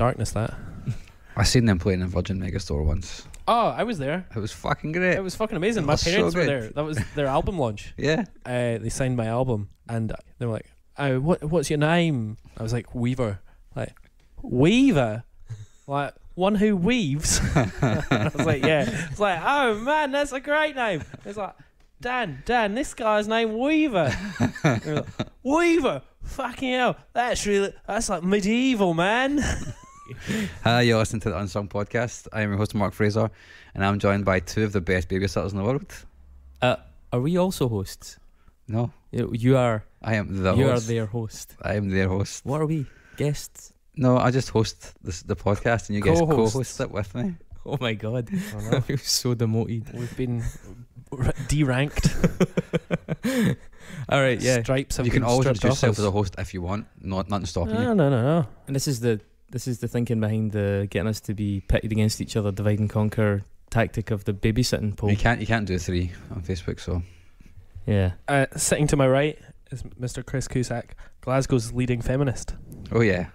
darkness. That. I seen them playing in Virgin Megastore once. Oh, I was there. It was fucking great. It was fucking amazing. My was so parents were good. there. That was their album launch. yeah. Uh, they signed my album, and they were like, "Oh, what? What's your name?" I was like, "Weaver." Like, Weaver, like one who weaves. I was like, "Yeah." It's like, "Oh man, that's a great name." It's like, "Dan, Dan, this guy's name Weaver." Like, Weaver, fucking hell, that's really that's like medieval, man. Hi, you're listening to the Unsung Podcast. I am your host, Mark Fraser, and I'm joined by two of the best babysitters in the world. Uh, are we also hosts? No, You you are. I am the host. you host. are their host. I am their host. What are we? Guests? No, I just host this, the podcast, and you guys Co-hosts. co-host it with me. Oh my god! I feel so demoted. We've been r- deranked. All right, yeah. Stripes have you can always stripped introduce yourself as a host if you want. Not nothing stopping No, you. no, no, no. And this is the this is the thinking behind the getting us to be pitted against each other, divide and conquer tactic of the babysitting poll. You can't you can't do three on Facebook. So Yeah. Uh, sitting to my right is Mr. Chris Cusack, Glasgow's leading feminist. oh yeah,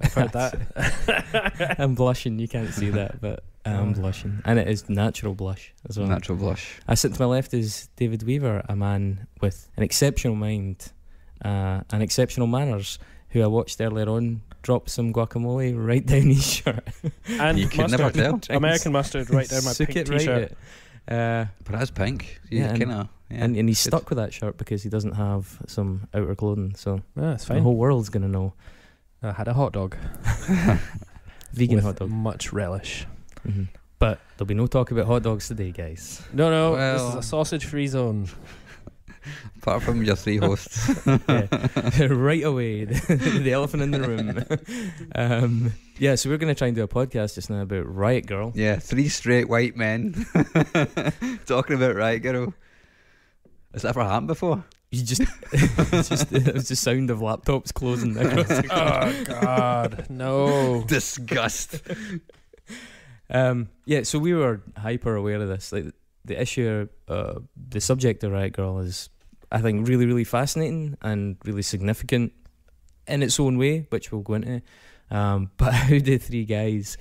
I've heard that. I'm blushing. You can't see that, but I'm blushing, and it is natural blush as well. natural blush. I sit to my left is David Weaver, a man with an exceptional mind uh, and exceptional manners, who I watched earlier on drop some guacamole right down his shirt. and You could mustard. never tell. American mustard right down my Sook pink it right t-shirt. out. Uh, But that's pink. You Yeah, and- kind of yeah. and, and he's good. stuck with that shirt because he doesn't have some outer clothing. So Yeah, it's the whole world's going to know. I had a hot dog. Vegan with hot dog. Much relish. hmm But there'll be no talk about hot dogs today, guys. No, no, this is a sausage-free zone. Apart from your three hosts. right away, the, the elephant in the room. um, yeah, so we're going to try and do a podcast just now about Riot Girl. yeah, three straight white men talking about Riot Girl. Has that ever happened before? You just, it's just it was the sound of laptops closing across the oh God, no. Disgust. Um, yeah, so we were hyper aware of this. Like the issue, uh, the subject of Riot Girl is, I think, really, really fascinating and really significant in its own way, which we'll go into. Um, but how do three guys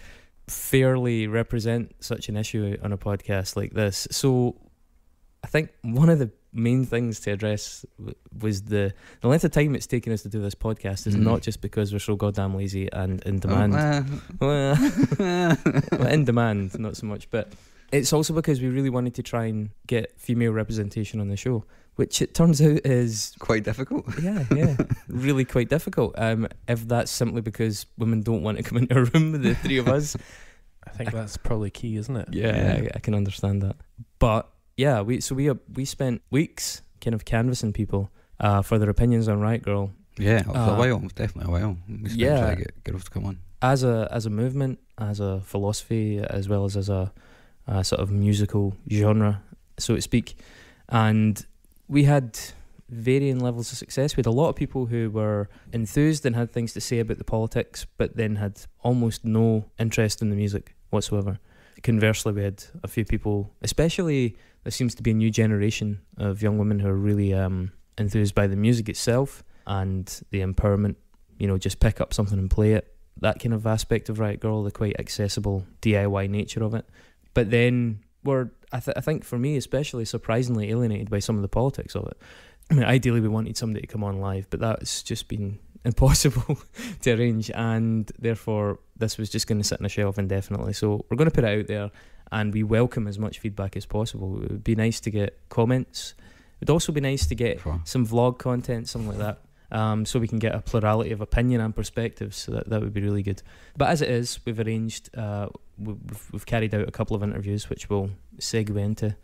fairly represent such an issue on a podcast like this? So, I think one of the main things to address was the the length of time it's taken us to do this podcast is Mhm. not just because we're so goddamn lazy and in demand. Oh, uh, well, in demand, not so much. But it's also because we really wanted to try and get female representation on the show, which it turns out is Quite difficult. yeah, yeah, really quite difficult. Um, if that's simply because women don't want to come into a room with the three of us, I think that's probably key, isn't it? yeah, Yeah. I, I can understand that. But yeah, we so we uh, we spent weeks kind of canvassing people uh, for their opinions on Riot Girl Yeah, for Uh, a while, definitely a while. We spent yeah. trying to get girls to come on. as a as a movement, as a philosophy, as well as as a, a sort of musical genre, so to speak. And we had varying levels of success. We had a lot of people who were enthused and had things to say about the politics, but then had almost no interest in the music whatsoever. Conversely, we had a few people, especially there seems to be a new generation of young women who are really um, enthused by the music itself and the empowerment. You know, just pick up something and play it that kind of aspect of Riot Girl, the quite accessible DIY nature of it. But then we're, I, th- I think for me especially, surprisingly alienated by some of the politics of it. I mean, ideally we wanted somebody to come on live, but that's just been impossible to arrange, and therefore this was just going to sit on a shelf indefinitely. So we're going to put it out there, and we welcome as much feedback as possible. It would be nice to get comments. It'd also be nice to get For- some vlog content, something like that. Um, so we can get a plurality of opinion and perspectives. So that, that would be really good. But as it is, we've arranged, uh, we- we've, we've carried out a couple of interviews, which we'll segue into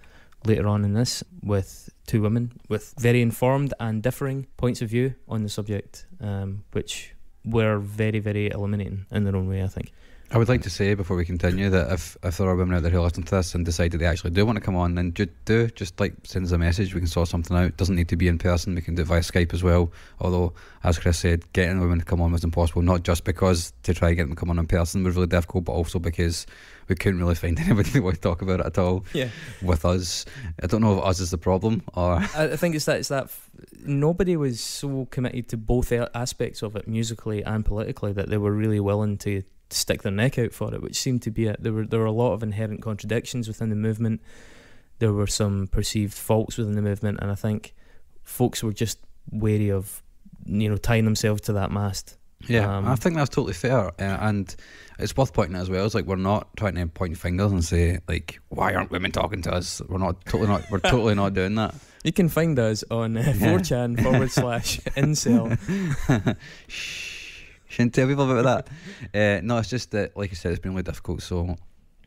later on in this, with two women with very informed and differing points of view on the subject, um, which were very, very illuminating in their own way, I think. I would like to say before we continue that if, if there are women out there who listen to this and decide that they actually do want to come on, then ju- do just like send us a message. We can sort something out. It doesn't need to be in person. We can do it via Skype as well. Although, as Chris said, getting women to come on was impossible. Not just because to try and get them to come on in person was really difficult, but also because we couldn't really find anybody that would talk about it at all Yeah. with us. I don't know if us is the problem or I I think it's that it's that f- nobody was so committed to both aspects of it, musically and politically, that they were really willing to stick their neck out for it, which seemed to be it. There were there were a lot of inherent contradictions within the movement. There were some perceived faults within the movement, and I think folks were just wary of you know tying themselves to that mast. Yeah, Um, I think that's totally fair, uh, and it's worth pointing out as well. It's like we're not trying to point fingers and say like, "Why aren't women talking to us?" We're not totally not. We're totally not doing that. You can find us on uh, 4chan forward slash incel. Shh, shouldn't tell people about that. Uh, no, it's just that, like I said, it's been really difficult. So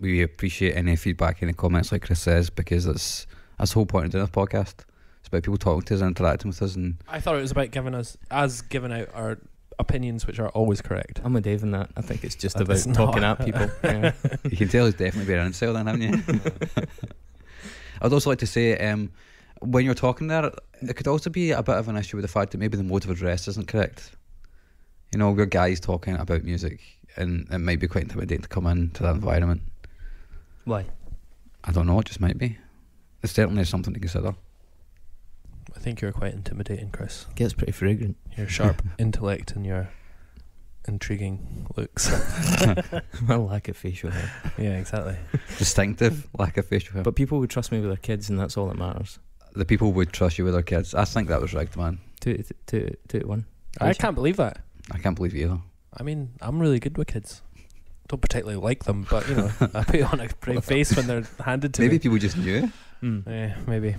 we appreciate any feedback, any comments, like Chris says, because that's that's the whole point of doing this podcast. It's about people talking to us and interacting with us, and I thought it was about giving us as giving out our opinions, which are always correct. I'm with Dave in that. I think it's just That about is talking at people. Yeah. you can tell he's definitely been an incel, then, haven't you? I'd also like to say, um, when you're talking there, it could also be a bit of an issue with the fact that maybe the mode of address isn't correct. You know, we're guys talking about music, and it might be quite intimidating to come into that environment. Why? I don't know, it just might be. It's certainly something to consider. I think you're quite intimidating, Chris. Gets pretty fragrant. Your sharp intellect and your intriguing looks. My lack of facial hair. yeah, exactly. Distinctive lack of facial hair. But people would trust me with their kids, and that's all that matters. the people would trust you with their kids. I think that was rigged, man. Two, two, two, two to one. I can't believe that. I can't believe you either. I mean, I'm really good with kids. Don't particularly like them, but you know, I put on a brave face when they're handed to me. Maybe me. people just knew. Mm. Yeah, maybe.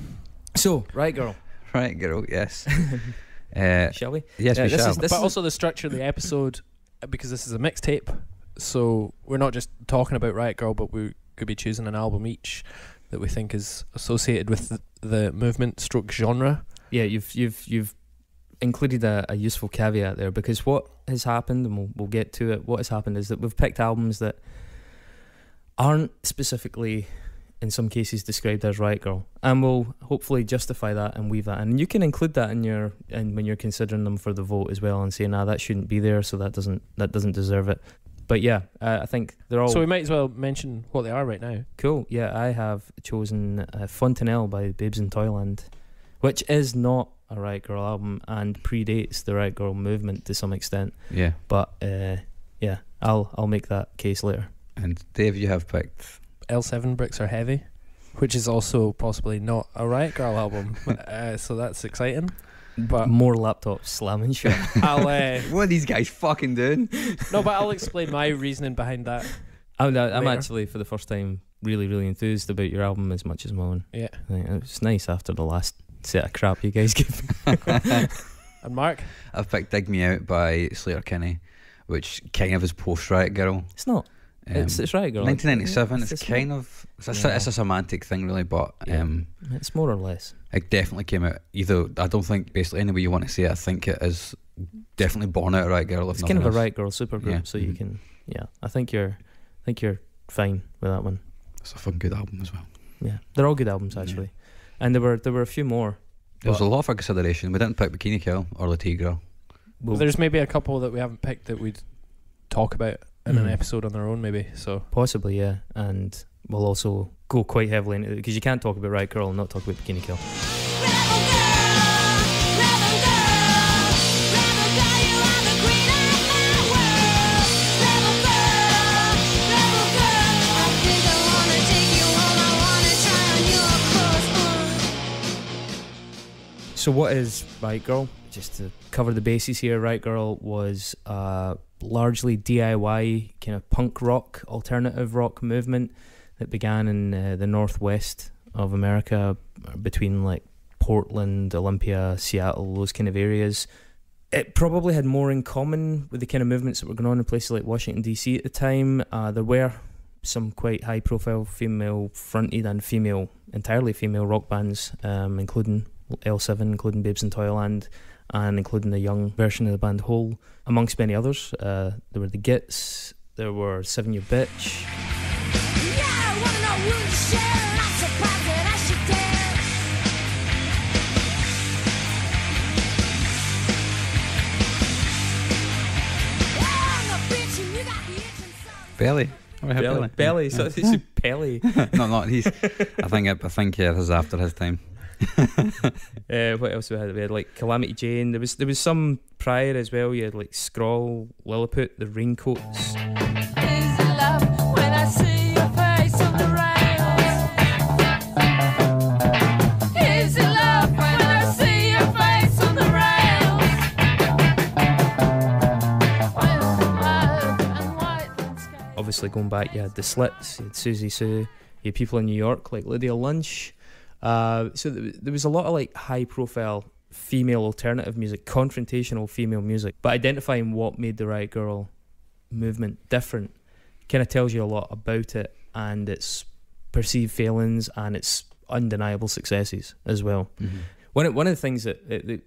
So, right, girl. Right, girl, yes. uh, Shall we? yes, Yeah, we this shall. is- this but also the structure of the episode, uh, because this is a mixtape, so we're not just talking about Riot Girl, but we could be choosing an album each that we think is associated with the, the movement stroke genre. Yeah, you've you've you've included a, a useful caveat there because what has happened, and we'll we'll get to it. What has happened is that we've picked albums that aren't specifically, in some cases, described as Riot Girl, and we'll hopefully justify that and weave that in. And you can include that in your and when you're considering them for the vote as well, and say, nah, that shouldn't be there, so that doesn't that doesn't deserve it. But yeah, uh, I think they're all So we might as well mention what they are right now. Cool. Yeah, I have chosen uh, Fontanelle by Babes in Toyland, which is not a Riot Girl album and predates the Riot Girl movement to some extent. yeah. But uh, yeah, I'll I'll make that case later. And Dave, you have picked. L7 Bricks Are Heavy, which is also possibly not a Riot Girl album. uh, so that's exciting. But More laptops slamming shit. I'll uh, What are these guys fucking doing? no, but I'll explain my reasoning behind that. I'm, I'm Later. actually for the first time really really enthused about your album as much as my own. Yeah. I think it's nice after the last set of crap you guys give me. And Mark, I've picked Dig Me Out by Sleater-Kinney, which kind of is post Riot Girl. It's not. Um, it's it's Riot Girl. 1997. It's, It's kind of it's a, Yeah. it's a semantic thing, really, but Yeah. um, It's more or less. it definitely came out. Either I don't think basically any way you want to say it. I think it is definitely born out of Riot Girl. If It's kind of a nothing else. Riot Girl supergroup, Yeah. so you Mhm. can. Yeah, I think you're. I think you're fine with that one. It's a fucking good album as well. Yeah, they're all good albums Yeah. actually, and there were there were a few more. There was a lot for consideration. We didn't pick Bikini Kill or Le Tigre. We'll there's maybe a couple that we haven't picked that we'd talk about in an Mhm. episode on their own, maybe. So possibly yeah, and we'll also go quite heavily into it because you can't talk about Riot Girl and not talk about Bikini Kill. So what is Riot Girl? Just to cover the bases here, Riot Girl was a largely DIY kind of punk rock, alternative rock movement that began in uh, the northwest of America, between like Portland, Olympia, Seattle, those kind of areas. It probably had more in common with the kind of movements that were going on in places like Washington DC at the time. Uh, there were some quite high-profile female fronted and female, entirely female rock bands, um, including L7, including Babes in Toyland, and including the young version of the band Hole, amongst many others. Uh, there were the Gits, there were Seven Year Bitch. Yeah, I wanna know will you share? Not surprised that I should dare. Yeah, I'm a bitch and you got the itch inside. Belly. We have Belly, belly, so it's a belly. no, not he's. I think. I think yeah, this is after his time. uh, what else we had? We had like Calamity Jane. There was there was some prior as well. You had like Scrawl, Lilliput, the Raincoats. Obviously, going back, you had the Slits, you had Siouxsie Sioux, you had people in New York like Lydia Lunch. Uh, so th- there was a lot of like high profile female alternative music, confrontational female music, but identifying what made the Riot Girl movement different kind of tells you a lot about it and its perceived failings and its undeniable successes as well. Mhm. One of, one of the things that, that, that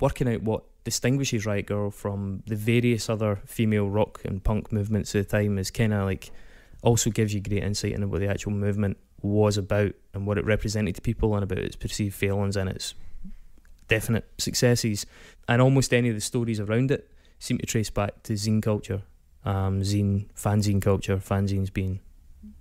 working out what distinguishes Riot Girl from the various other female rock and punk movements of the time is kind of like also gives you great insight into what the actual movement was about and what it represented to people and about its perceived failings and its definite successes. And almost any of the stories around it seem to trace back to zine culture, um, zine, fanzine culture, fanzines being,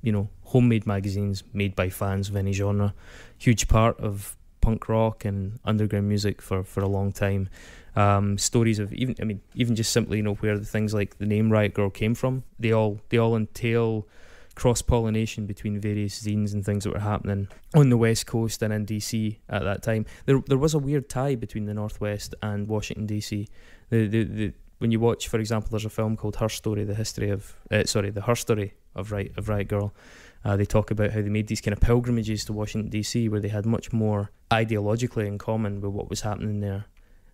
you know, homemade magazines made by fans of any genre. Huge part of punk rock and underground music for, for a long time. Um, stories of even I mean even just simply you know where the things like the name Riot Girl came from. They all they all entail cross pollination between various zines and things that were happening on the west coast and in DC at that time. There there was a weird tie between the northwest and Washington DC. The the, the when you watch, for example, there's a film called Her Story: The History of uh, sorry, the Her Story of Right of Riot Girl. Uh, they talk about how they made these kind of pilgrimages to Washington DC, where they had much more ideologically in common with what was happening there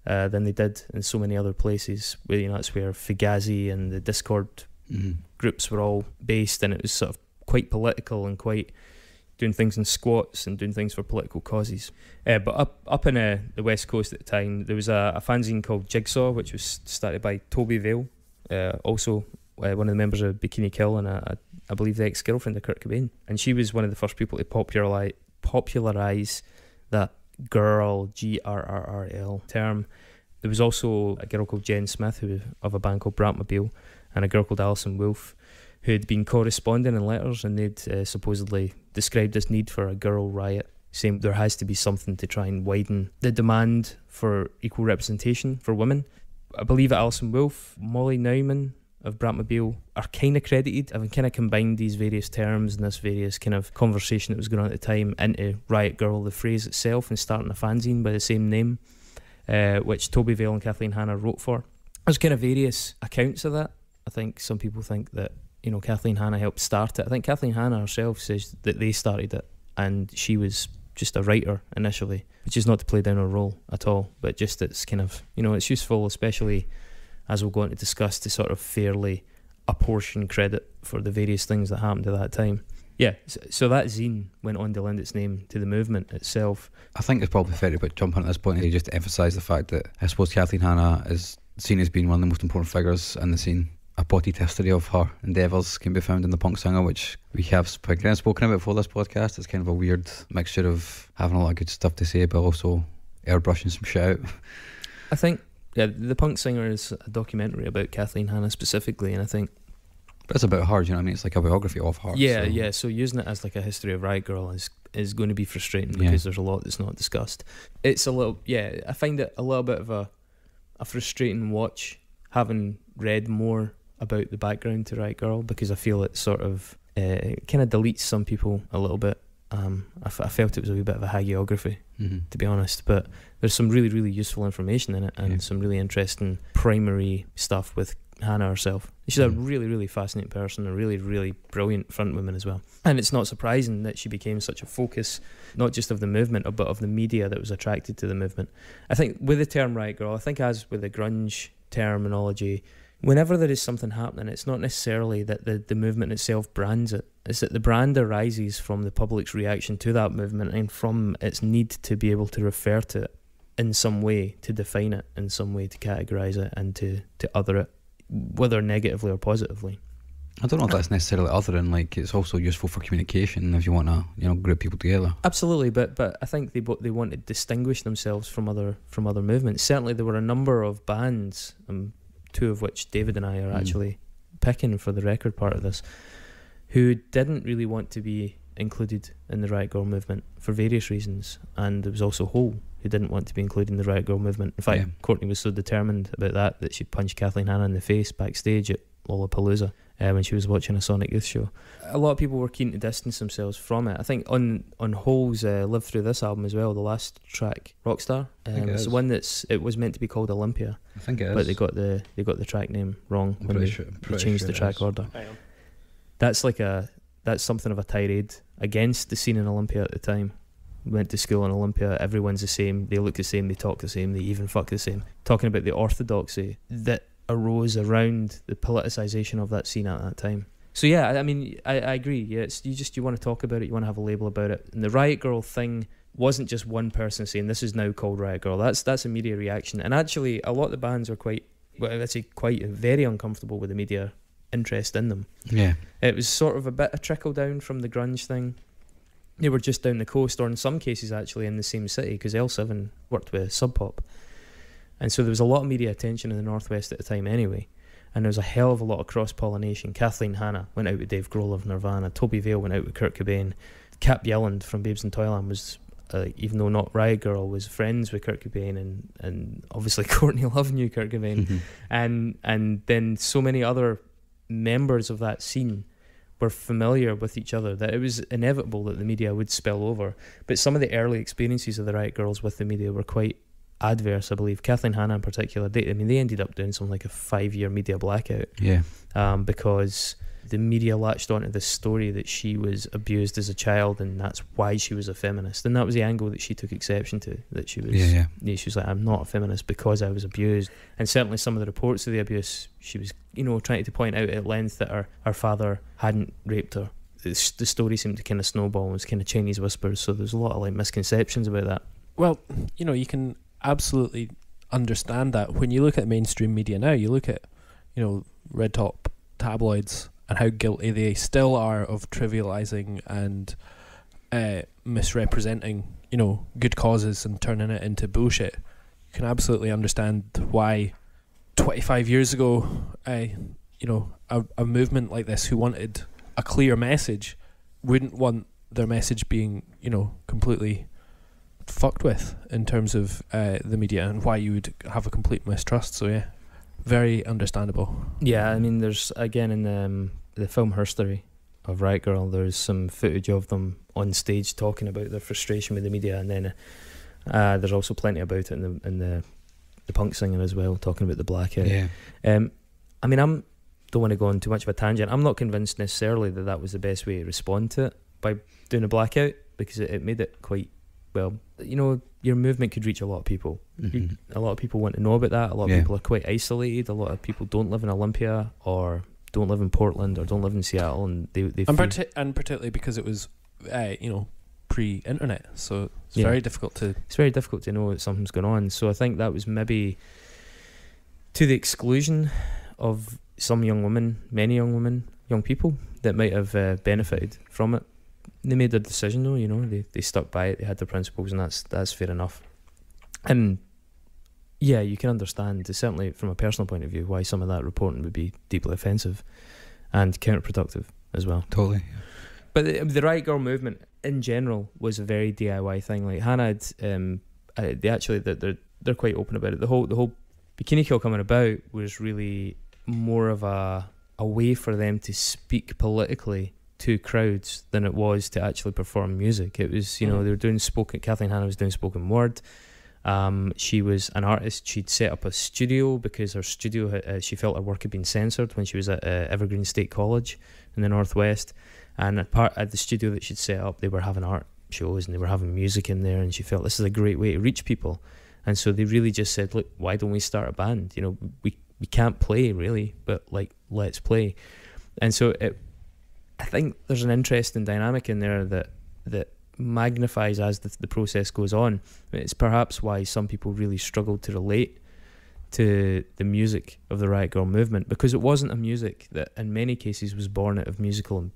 uh, than they did in so many other places. Where you know that's where Fugazi and the Dischord Mhm. groups were all based, and it was sort of quite political and quite doing things in squats and doing things for political causes. Uh, but up up in uh, the west coast at the time, there was a, a fanzine called Jigsaw, which was started by Tobi Vail, uh, also uh, one of the members of Bikini Kill, and a, a, I believe the ex girlfriend of Kurt Cobain, and she was one of the first people to popularize popularize that girl G R R R L term. There was also a girl called Jen Smith, who of a band called Bratmobile, and a girl called Allison Wolfe who had been corresponding in letters, and they'd uh, supposedly described this need for a girl riot, saying there has to be something to try and widen the demand for equal representation for women. I believe Allison Wolfe, Molly Neumann of Bratmobile are kind of credited, having kind of combined these various terms and this various kind of conversation that was going on at the time into Riot Girl, the phrase itself, and starting a fanzine by the same name, uh, which Tobi Vail and Kathleen Hanna wrote for. There's kind of various accounts of that. I think some people think that you know Kathleen Hanna helped start it. I think Kathleen Hanna herself says that they started it, and she was just a writer initially, which is not to play down her role at all, but just it's kind of you know it's useful, especially as we're going to discuss, to sort of fairly apportion credit for the various things that happened at that time. Yeah, so, that zine went on to lend its name to the movement itself. I think it's probably fair to put jump on at this point just to emphasise the fact that I suppose Kathleen Hanna is seen as being one of the most important figures in the scene. A potted history of her endeavours can be found in the punk singer, which we have sp- kind of spoken about for this podcast. It's kind of a weird mixture of having a lot of good stuff to say, but also airbrushing some shit out. I think yeah, the punk singer is a documentary about Kathleen Hanna specifically, and I think But it's about her, you know what I mean? It's like a biography of her. yeah, so- yeah. So using it as like a history of Riot Girl is is going to be frustrating Yeah. because there's a lot that's not discussed. It's a little yeah. I find it a little bit of a a frustrating watch having read more about the background to Riot Girl because I feel it sort of uh, kind of deletes some people a little bit. Um, I, f- I felt it was a wee bit of a hagiography Mhm. to be honest. But there's some really, really useful information in it and Yeah. some really interesting primary stuff with Hanna herself. She's a Mhm. really, really fascinating person, a really, really brilliant front woman as well. And it's not surprising that she became such a focus, not just of the movement, but of the media that was attracted to the movement. I think with the term Riot Girl, I think as with the grunge terminology, whenever there is something happening, it's not necessarily that the, the movement itself brands it. It's that the brand arises from the public's reaction to that movement and from its need to be able to refer to it in some way, to define it in some way, to categorize it and to, to other it, whether negatively or positively. I don't know if that's necessarily other than like it's also useful for communication if you want to you know group people together. Absolutely, but but I think they they want to distinguish themselves from other from other movements. Certainly, there were a number of bands, um, two of which David and I are Mm. actually picking for the record part of this, who didn't really want to be included in the Riot Girl movement for various reasons, and there was also Hole who didn't want to be included in the Riot Girl movement. In fact, Yeah. Courtney was so determined about that that she punched Kathleen Hanna in the face backstage at Lollapalooza uh, when she was watching a Sonic Youth show. A lot of people were keen to distance themselves from it. I think on on Hole's uh, "Live Through This" album as well, the last track, Rockstar, think um, it it's is. the one that's it was meant to be called Olympia, I think it is. but they got the they got the track name wrong I'm when they, sure- they changed sure the track is. order. that's like a that's something of a tirade against the scene in Olympia at the time. Went to school in Olympia, everyone's the same, they look the same, they talk the same, they even fuck the same. Talking about the orthodoxy that arose around the politicization of that scene at that time. So yeah, I I mean, I, I agree. Yeah, it's, you just you want to talk about it, you want to have a label about it. And the Riot Girl thing wasn't just one person saying this is now called Riot Girl. That's that's a media reaction, and actually, a lot of the bands are quite, well, let's say, quite very uncomfortable with the media interest in them. Yeah. It was sort of a bit of trickle down from the grunge thing. They were just down the coast, or in some cases actually in the same city, because L7 worked with Sub Pop, and so there was a lot of media attention in the northwest at the time anyway. And there was a hell of a lot of cross pollination. Kathleen Hanna went out with Dave Grohl of Nirvana. Tobi Vail went out with Kurt Cobain. Kat Bjelland from Babes in Toyland was, uh, even though not Riot Girl, was friends with Kurt Cobain, and, and obviously Courtney Love knew Kurt Cobain Mhm. and and then so many other members of that scene were familiar with each other that it was inevitable that the media would spill over. But some of the early experiences of the Riot Girls with the media were quite adverse, I believe. Kathleen Hanna in particular, they, I mean, they ended up doing something like a five-year media blackout Yeah. um, because the media latched onto this story that she was abused as a child and that's why she was a feminist. And that was the angle that she took exception to, that she was Yeah. Yeah. yeah, she was like, I'm not a feminist because I was abused. And certainly some of the reports of the abuse, she was, you know, trying to point out at length that her, her father hadn't raped her. The, the story seemed to kind of snowball and was kind of Chinese whispers. So there's a lot of like misconceptions about that. Well, you know, you can absolutely understand that when you look at mainstream media now. You look at, you know, red top tabloids and how guilty they still are of trivializing and uh, misrepresenting, you know, good causes and turning it into bullshit. You can absolutely understand why 25 years ago, uh, you know, a, a movement like this who wanted a clear message wouldn't want their message being, you know, completely fucked with in terms of uh, the media and why you would have a complete mistrust. So yeah, very understandable. Yeah, I mean, there's again in the, um, the film Herstory of Riot Girl, there's some footage of them on stage talking about their frustration with the media, and then uh, there's also plenty about it in the in the the punk singer as well, talking about the blackout. Yeah. Um, I mean, I'm don't want to go on too much of a tangent. I'm not convinced necessarily that that was the best way to respond to it by doing a blackout because it, it made it quite well. You know, your movement could reach a lot of people. You- Mhm. a lot of people want to know about that. A lot of Yeah. people are quite isolated. A lot of people don't live in Olympia or don't live in Portland or don't live in Seattle, and they they And, feel- parti- and particularly because it was, uh, you know, pre-internet, so it's Yeah. very difficult to. it's very difficult to know that something's going on. So I think that was maybe to the exclusion of some young women, many young women, young people that might have uh, benefited from it. They made their decision though, you know, they they stuck by it, they had their principles, and that's that's fair enough. And yeah, you can understand, certainly from a personal point of view, why some of that reporting would be deeply offensive and counterproductive as well. Totally. But the, the Riot Girl movement in general was a very DIY thing. Like Hanna, had, um, uh, they actually they're, they're they're quite open about it. The whole the whole Bikini Kill coming about was really more of a a way for them to speak politically to crowds than it was to actually perform music. It was you know Mhm. they were doing spoken. Kathleen Hanna was doing spoken word. Um, she was an artist. She'd set up a studio because her studio, uh, she felt her work had been censored when she was at uh, Evergreen State College in the Northwest. And at part at the studio that she'd set up, they were having art shows and they were having music in there. And she felt this is a great way to reach people. And so they really just said, look, why don't we start a band? You know, we we can't play really, but like let's play. And so it, I think there's an interesting dynamic in there that that magnifies as the, the process goes on. It's perhaps why some people really struggled to relate to the music of the Riot Girl movement because it wasn't a music that, in many cases, was born out of musical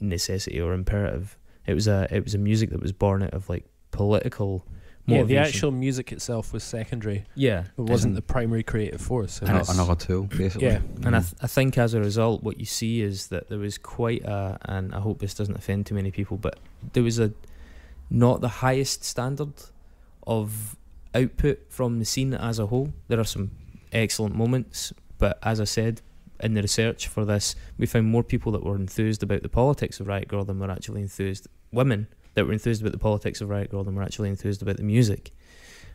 necessity or imperative. It was a it was a music that was born out of like political. Yeah, the actual music itself was secondary. yeah It wasn't the primary creative force. It Ano- Another tool, basically. Yeah. And I, th- I think as a result, what you see is that there was quite a, and I hope this doesn't offend too many people, but there was a not the highest standard of output from the scene as a whole. There are some excellent moments, but as I said in the research for this, we found more people that were enthused about the politics of Riot Girl than were actually enthused. Women that were enthused about the politics of Riot Girl than were actually enthused about the music.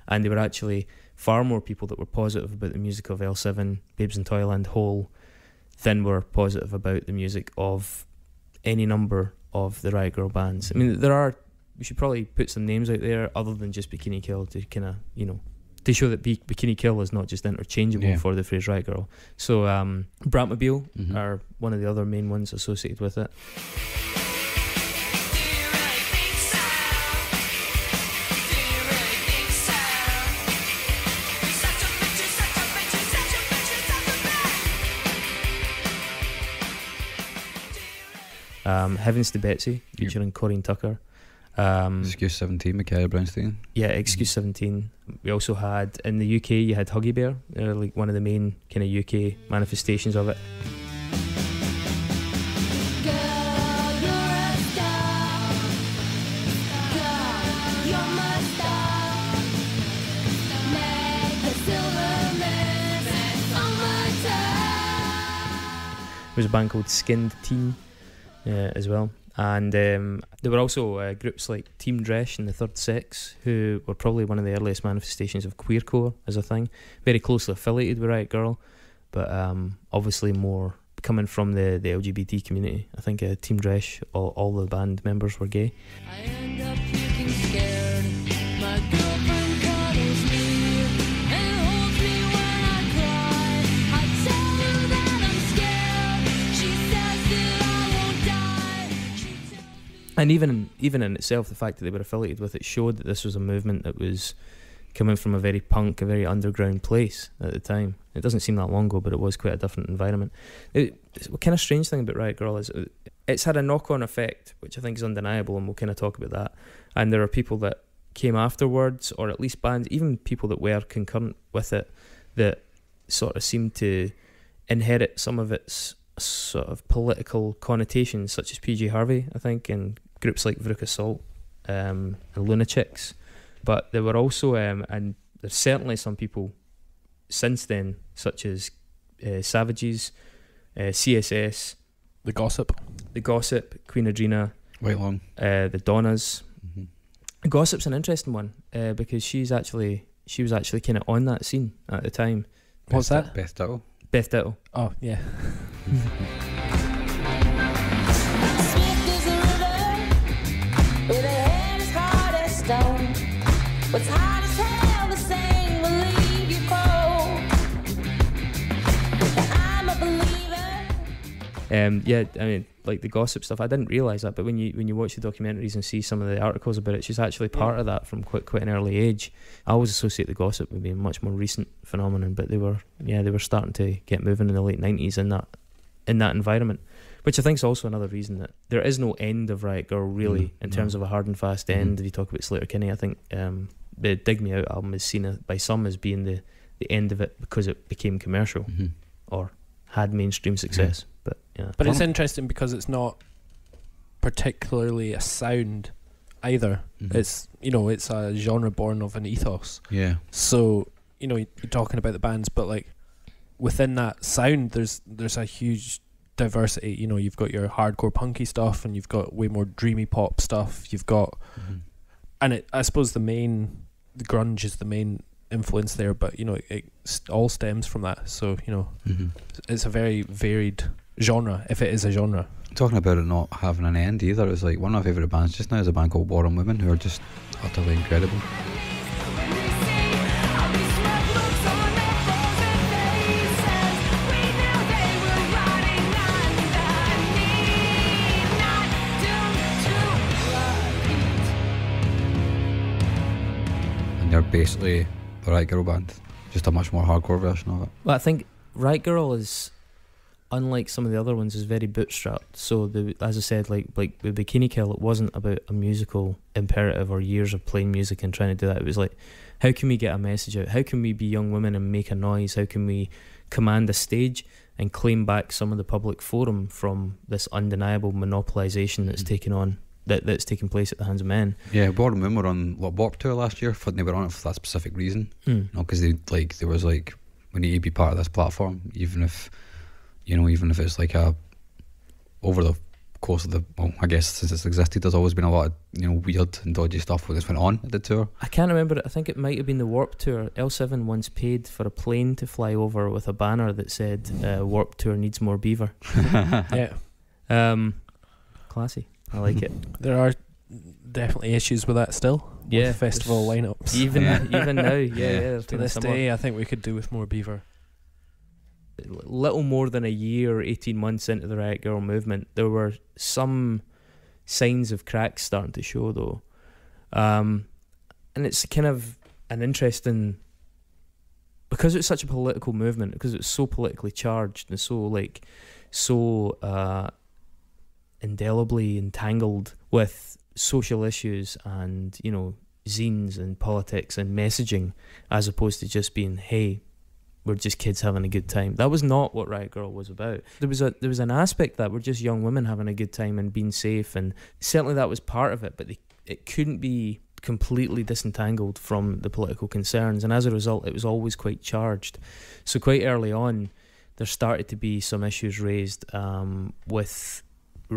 And there were actually far more people that were positive about the music of L7, Babes in Toyland, Hole, than were positive about the music of any number of the Riot Girl bands. I mean, there are. We should probably put some names out there other than just Bikini Kill to kind of you know to show that Bi- Bikini Kill is not just interchangeable Yeah. for the phrase Riot Girl. So um, Bratmobile Mhm. are one of the other main ones associated with it. Um, Heavens to Betsy featuring Corin Tucker. Um, Excuse 17, Michaela Brownstein. yeah, Excuse 17. We also had in the UK, you had Huggy Bear, uh, like one of the main kind of UK manifestations of it. Girl, you're a star. Girl, you're my star. Make the silver mist summertime. There was a band called Skinned Teen uh, as well. And um, there were also uh, groups like Team Dresch and the Third Sex, who were probably one of the earliest manifestations of queercore as a thing. Very closely affiliated with Riot Girl, but um, obviously more coming from the, the LGBT community. I think uh, Team Dresch, all, all the band members were gay. And even even in itself, the fact that they were affiliated with it showed that this was a movement that was coming from a very punk, a very underground place at the time. It doesn't seem that long ago, but it was quite a different environment. It, it's, kind of strange thing about Riot Girl is uh, it's had a knock-on effect, which I think is undeniable, and we'll kind of talk about that. And there are people that came afterwards, or at least bands, even people that were concurrent with it, that sort of seemed to inherit some of its sort of political connotations, such as PJ Harvey, I think, and groups like Vrook Assault um, and Lunatics. But there were also, um, and there's certainly some people since then, such as uh, Savages, uh, CSS, The gossip. The Gossip, Queen Adreena, White Lung. uh, The Donnas. hmm Gossip's an interesting one uh, because she's actually she was actually kind of on that scene at the time. What's that? Beth Ditto. Beth Ditto. Oh yeah. Um, yeah, I mean, like the gossip stuff. I didn't realize that, but when you when you watch the documentaries and see some of the articles about it, she's actually part of that from quite quite an early age. I always associate the gossip with being a much more recent phenomenon, but they were yeah they were starting to get moving in the late nineties in that in that environment, which I think is also another reason that there is no end of Riot Girl really Mm, in no. terms of a hard and fast Mhm. end. If you talk about Sleater-Kinney, I think um, the Dig Me Out album is seen by some as being the the end of it because it became commercial hmm or had mainstream success. But yeah. But it's interesting because it's not particularly a sound either. Mhm. It's you know it's a genre born of an ethos. yeah. So you know you're talking about the bands, but like within that sound, there's there's a huge diversity. You know, you've got your hardcore punky stuff, and you've got way more dreamy pop stuff. You've got, Mhm. and it, I suppose the main, the grunge is the main influence there. But you know, it, it all stems from that. So you know, Mhm. it's a very varied genre, if it is a genre. Talking about it not having an end either, it's like one of my favourite bands just now is a band called War on Women who are just utterly incredible. They're basically the Riot Girl band, just a much more hardcore version of it. Well, I think Riot Girl is unlike some of the other ones is very bootstrapped. So the as I said, like like with Bikini Kill, it wasn't about a musical imperative or years of playing music and trying to do that. It was like, how can we get a message out? How can we be young women and make a noise? How can we command a stage and claim back some of the public forum from this undeniable monopolization that's Mhm. taken on that that's taking place at the hands of men? Yeah, War on Women were on what, Warped Tour last year, for, they were on it for that specific reason. Mm. No, because they like there was like we need to be part of this platform, even if you know, even if it's like a over the course of the well, I guess since it's existed, there's always been a lot of you know weird and dodgy stuff when this went on at the tour. I can't remember it. I think it might have been the Warped Tour. L7 once paid for a plane to fly over with a banner that said uh, "Warped Tour needs more beaver." yeah. Um, classy. I like it. There are definitely issues with that still. with Yeah, festival lineups. Even Yeah. even now, yeah, Yeah. yeah. to this some day, I think we could do with more beaver. little more than a year, 18 months into the Riot Girl movement, there were some signs of cracks starting to show, though. Um, and it's kind of an interesting. Because it's such a political movement, because it's so politically charged and so, like, so uh, indelibly entangled with social issues and, you know, zines and politics and messaging, as opposed to just being, hey, we're just kids having a good time. That was not what Riot Girl was about. There was a there was an aspect that we're just young women having a good time and being safe, and certainly that was part of it. But they, it couldn't be completely disentangled from the political concerns, and as a result, it was always quite charged. So quite early on, there started to be some issues raised um, with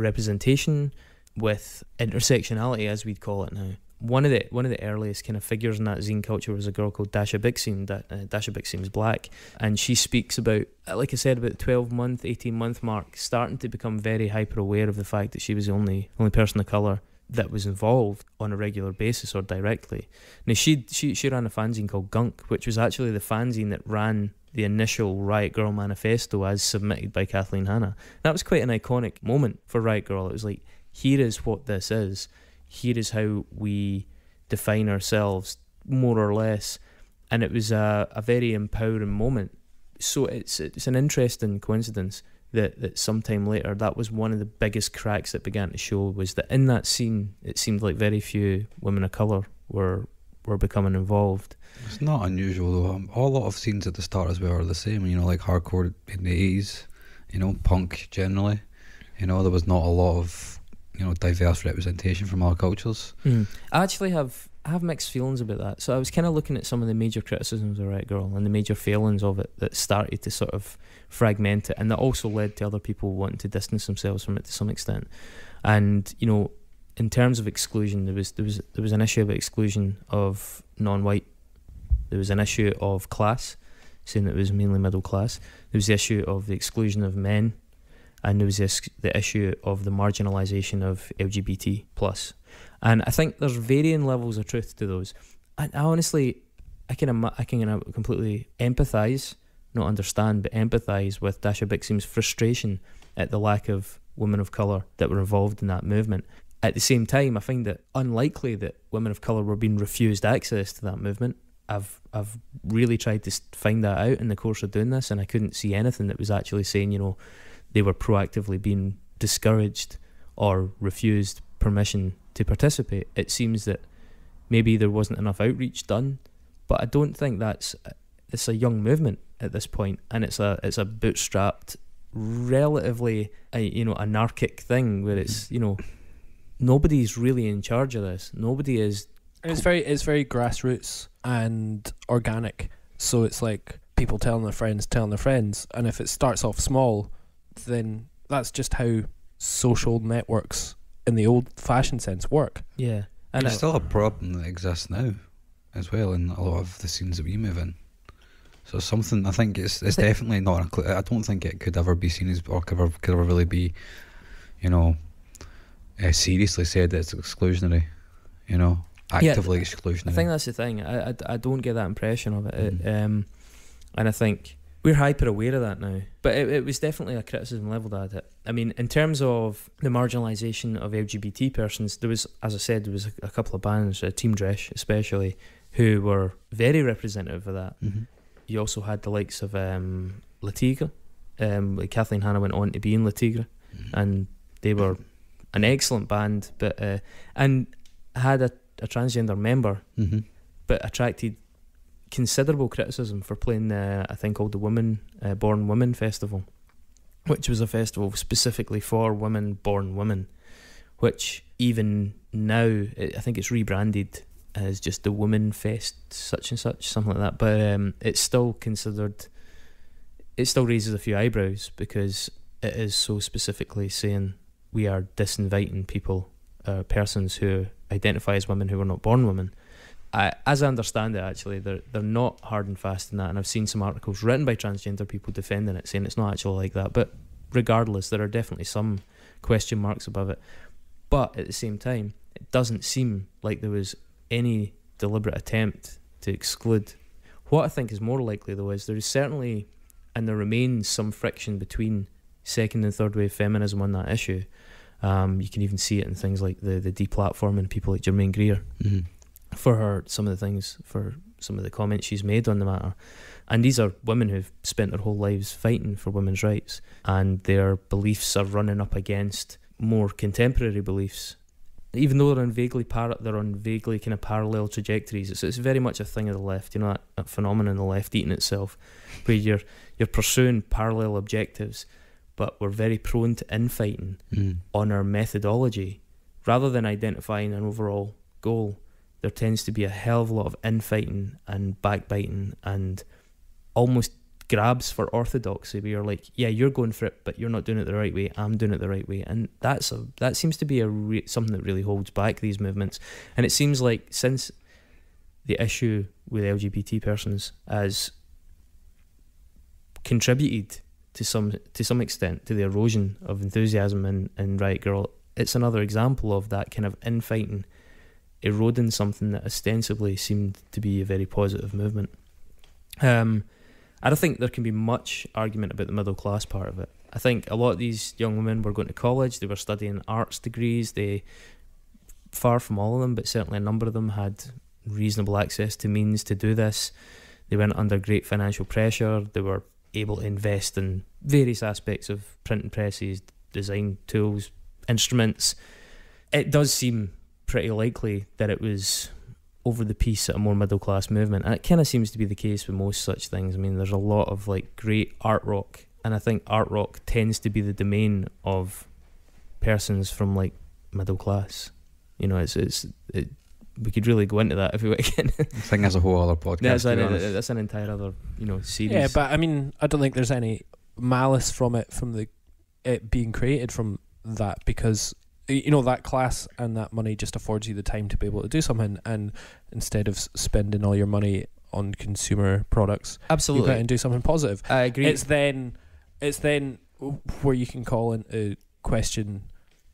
representation, with intersectionality, as we'd call it now one of the one of the earliest kind of figures in that zine culture was a girl called Dasha Bikceem. Da, uh, Dasha Bikceem's black, and she speaks about, uh, like I said, about twelve month, eighteen month mark, starting to become very hyper aware of the fact that she was the only only person of color that was involved on a regular basis or directly. Now she she she ran a fanzine called Gunk, which was actually the fanzine that ran the initial Riot Girl manifesto as submitted by Kathleen Hanna. That was quite an iconic moment for Riot Girl. It was like, here is what this is here is how we define ourselves, more or less. And it was a, a very empowering moment. So it's it's an interesting coincidence that, that sometime later that was one of the biggest cracks that began to show was that in that scene it seemed like very few women of colour were were becoming involved. It's not unusual though. Um, a lot of scenes at the start as well are the same. You know, like hardcore in the eighties. You know, punk generally. You know, there was not a lot of you know diverse representation from other cultures. I actually have I have mixed feelings about that. So I was kind of looking at some of the major criticisms of Riot Girl and the major failings of it that started to sort of fragment it, and that also led to other people wanting to distance themselves from it to some extent. And you know, in terms of exclusion, there was there was there was an issue of exclusion of non-white. There was an issue of class, saying that it was mainly middle class. There was the issue of the exclusion of men, and there was this, the issue of the marginalisation of LGBT plus. And I think there's varying levels of truth to those. And I honestly, I can I can completely empathise, not understand, but empathise with Dasha Bikceem's frustration at the lack of women of colour that were involved in that movement. At the same time, I find it unlikely that women of colour were being refused access to that movement. I've I've really tried to find that out in the course of doing this, and I couldn't see anything that was actually saying, you know, they were proactively being discouraged or refused permission to participate. It seems that maybe there wasn't enough outreach done, but I don't think that's it's a young movement at this point, and it's a it's a bootstrapped, relatively uh, you know anarchic thing where it's you know nobody's really in charge of this. Nobody is And it's very it's very grassroots and organic. So it's like people telling their friends, telling their friends, and if it starts off small, then that's just how social networks in the old fashioned sense work. yeah. And And it's still a problem that exists now, as well in a lot of the scenes that we move in. So something I think it's it's definitely not. I don't think it could ever be seen as or could ever, could ever really be, you know, uh, seriously said that it's exclusionary. You know, Yeah, exclusionary. I think that's the thing. I, I, I don't get that impression of it. It, Mhm. um, and I think we're hyper aware of that now. But it, it was definitely a criticism levelled at it. I mean, in terms of the marginalisation of LGBT persons, there was, as I said, there was a, a couple of bands, uh, Team Dresch especially, who were very representative of that. Mhm. You also had the likes of um, Le Tigre. Um, like Kathleen Hanna went on to be in Le Tigre, Mhm. and they were an excellent band, but uh, and had a, a transgender member Mhm. but attracted considerable criticism for playing uh, a thing called the Women uh, Born Women Festival, which was a festival specifically for women born women, which even now I think it's rebranded as just the Women Fest such and such something like that, but um, it's still considered. It still raises a few eyebrows because it is so specifically saying we are disinviting people, uh, persons who identify as women who were not born women. I, as I understand it, actually, they're they're not hard and fast in that, and I've seen some articles written by transgender people defending it, saying it's not actually like that. But regardless, there are definitely some question marks above it. But at the same time, it doesn't seem like there was any deliberate attempt to exclude. What I think is more likely, though, is there is certainly and there remains some friction between second and third wave feminism on that issue. Um, you can even see it in things like the the deplatforming people like Germaine Greer Mhm. for her some of the things for some of the comments she's made on the matter. And these are women who've spent their whole lives fighting for women's rights, and their beliefs are running up against more contemporary beliefs. Even though they're on vaguely par- they're on vaguely kind of parallel trajectories. It's, it's very much a thing of the left, you know, that, that phenomenon of the left eating itself, where you're you're pursuing parallel objectives, but we're very prone to infighting Mm. on our methodology rather than identifying an overall goal. There tends to be a hell of a lot of infighting and backbiting and almost grabs for orthodoxy where you're like, yeah, you're going for it, but you're not doing it the right way. I'm doing it the right way, and that's a that seems to be a re- something that really holds back these movements. And it seems like since the issue with LGBT persons has contributed to some to some extent to the erosion of enthusiasm in, in Riot Girl, it's another example of that kind of infighting eroding something that ostensibly seemed to be a very positive movement. Um, I don't think there can be much argument about the middle class part of it. I think a lot of these young women were going to college, they were studying arts degrees, they far from all of them, but certainly a number of them had reasonable access to means to do this. They weren't under great financial pressure, they were able to invest in various aspects of printing presses, design tools, instruments. It does seem pretty likely that it was over the piece at a more middle class movement. And it kind of seems to be the case with most such things. I mean, there's a lot of like great art rock, and I think art rock tends to be the domain of persons from like middle class. You know, it's it's it, we could really go into that if we went again. I think that's a whole other podcast. that's, an, uh, that's an entire other you know series. Yeah, but I mean, I don't think there's any malice from it from the it being created from that because you know that class and that money just affords you the time to be able to do something, and instead of spending all your money on consumer products, you go absolutely, and do something positive. I agree. It's then, it's then where you can call into question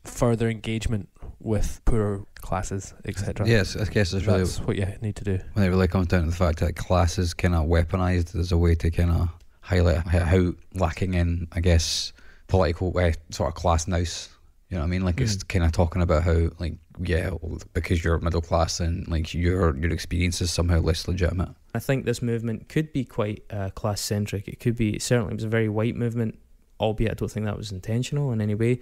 further engagement with poorer classes, etc. Yes, I guess it's really That's what you need to do. when it really comes down to the fact that classes kind of weaponized as a way to kind of highlight how lacking in, I guess, political uh, sort of class nous. You know what I mean? Like it's Mm. kind of talking about how, like, yeah, because you're middle class and like your your experience is somehow less legitimate. I think this movement could be quite uh, class centric. It could be certainly it was a very white movement, albeit I don't think that was intentional in any way.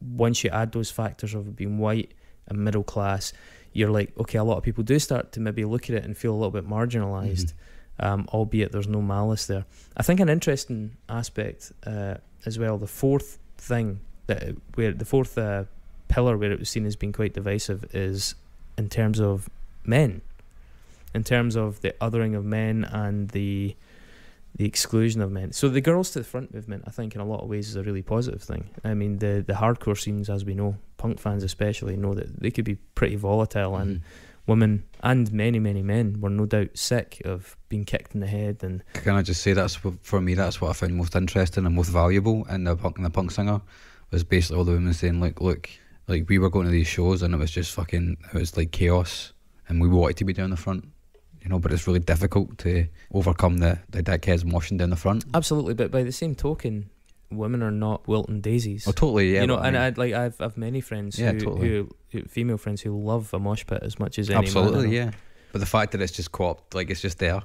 Once you add those factors of being white and middle class, you're like, okay, a lot of people do start to maybe look at it and feel a little bit marginalized, um, albeit there's no malice there. I think an interesting aspect uh, as well, the fourth thing that where the fourth uh, pillar where it was seen as being quite divisive is in terms of men in terms of the othering of men and the the exclusion of men. So the girls to the front movement, I think, in a lot of ways, is a really positive thing. I mean, the the hardcore scenes, as we know, punk fans especially, know that they could be pretty volatile, and Mhm. women and many many men were no doubt sick of being kicked in the head and Can I just say that's for me? That's what I found most interesting and most valuable in the punk in the punk singer was basically all the women saying like, look, like we were going to these shows and it was just fucking, it was like chaos, and we wanted to be down the front, you know. But it's really difficult to overcome the the dickheads moshing down the front. absolutely. But by the same token, women are not Wilton daisies. Oh, totally, yeah. you know, but I and mean- I'd like I've I've many friends Yeah, who, totally. who, who female friends who love a mosh pit as much as any absolutely, know. yeah. But the fact that it's just co-op, like it's just there,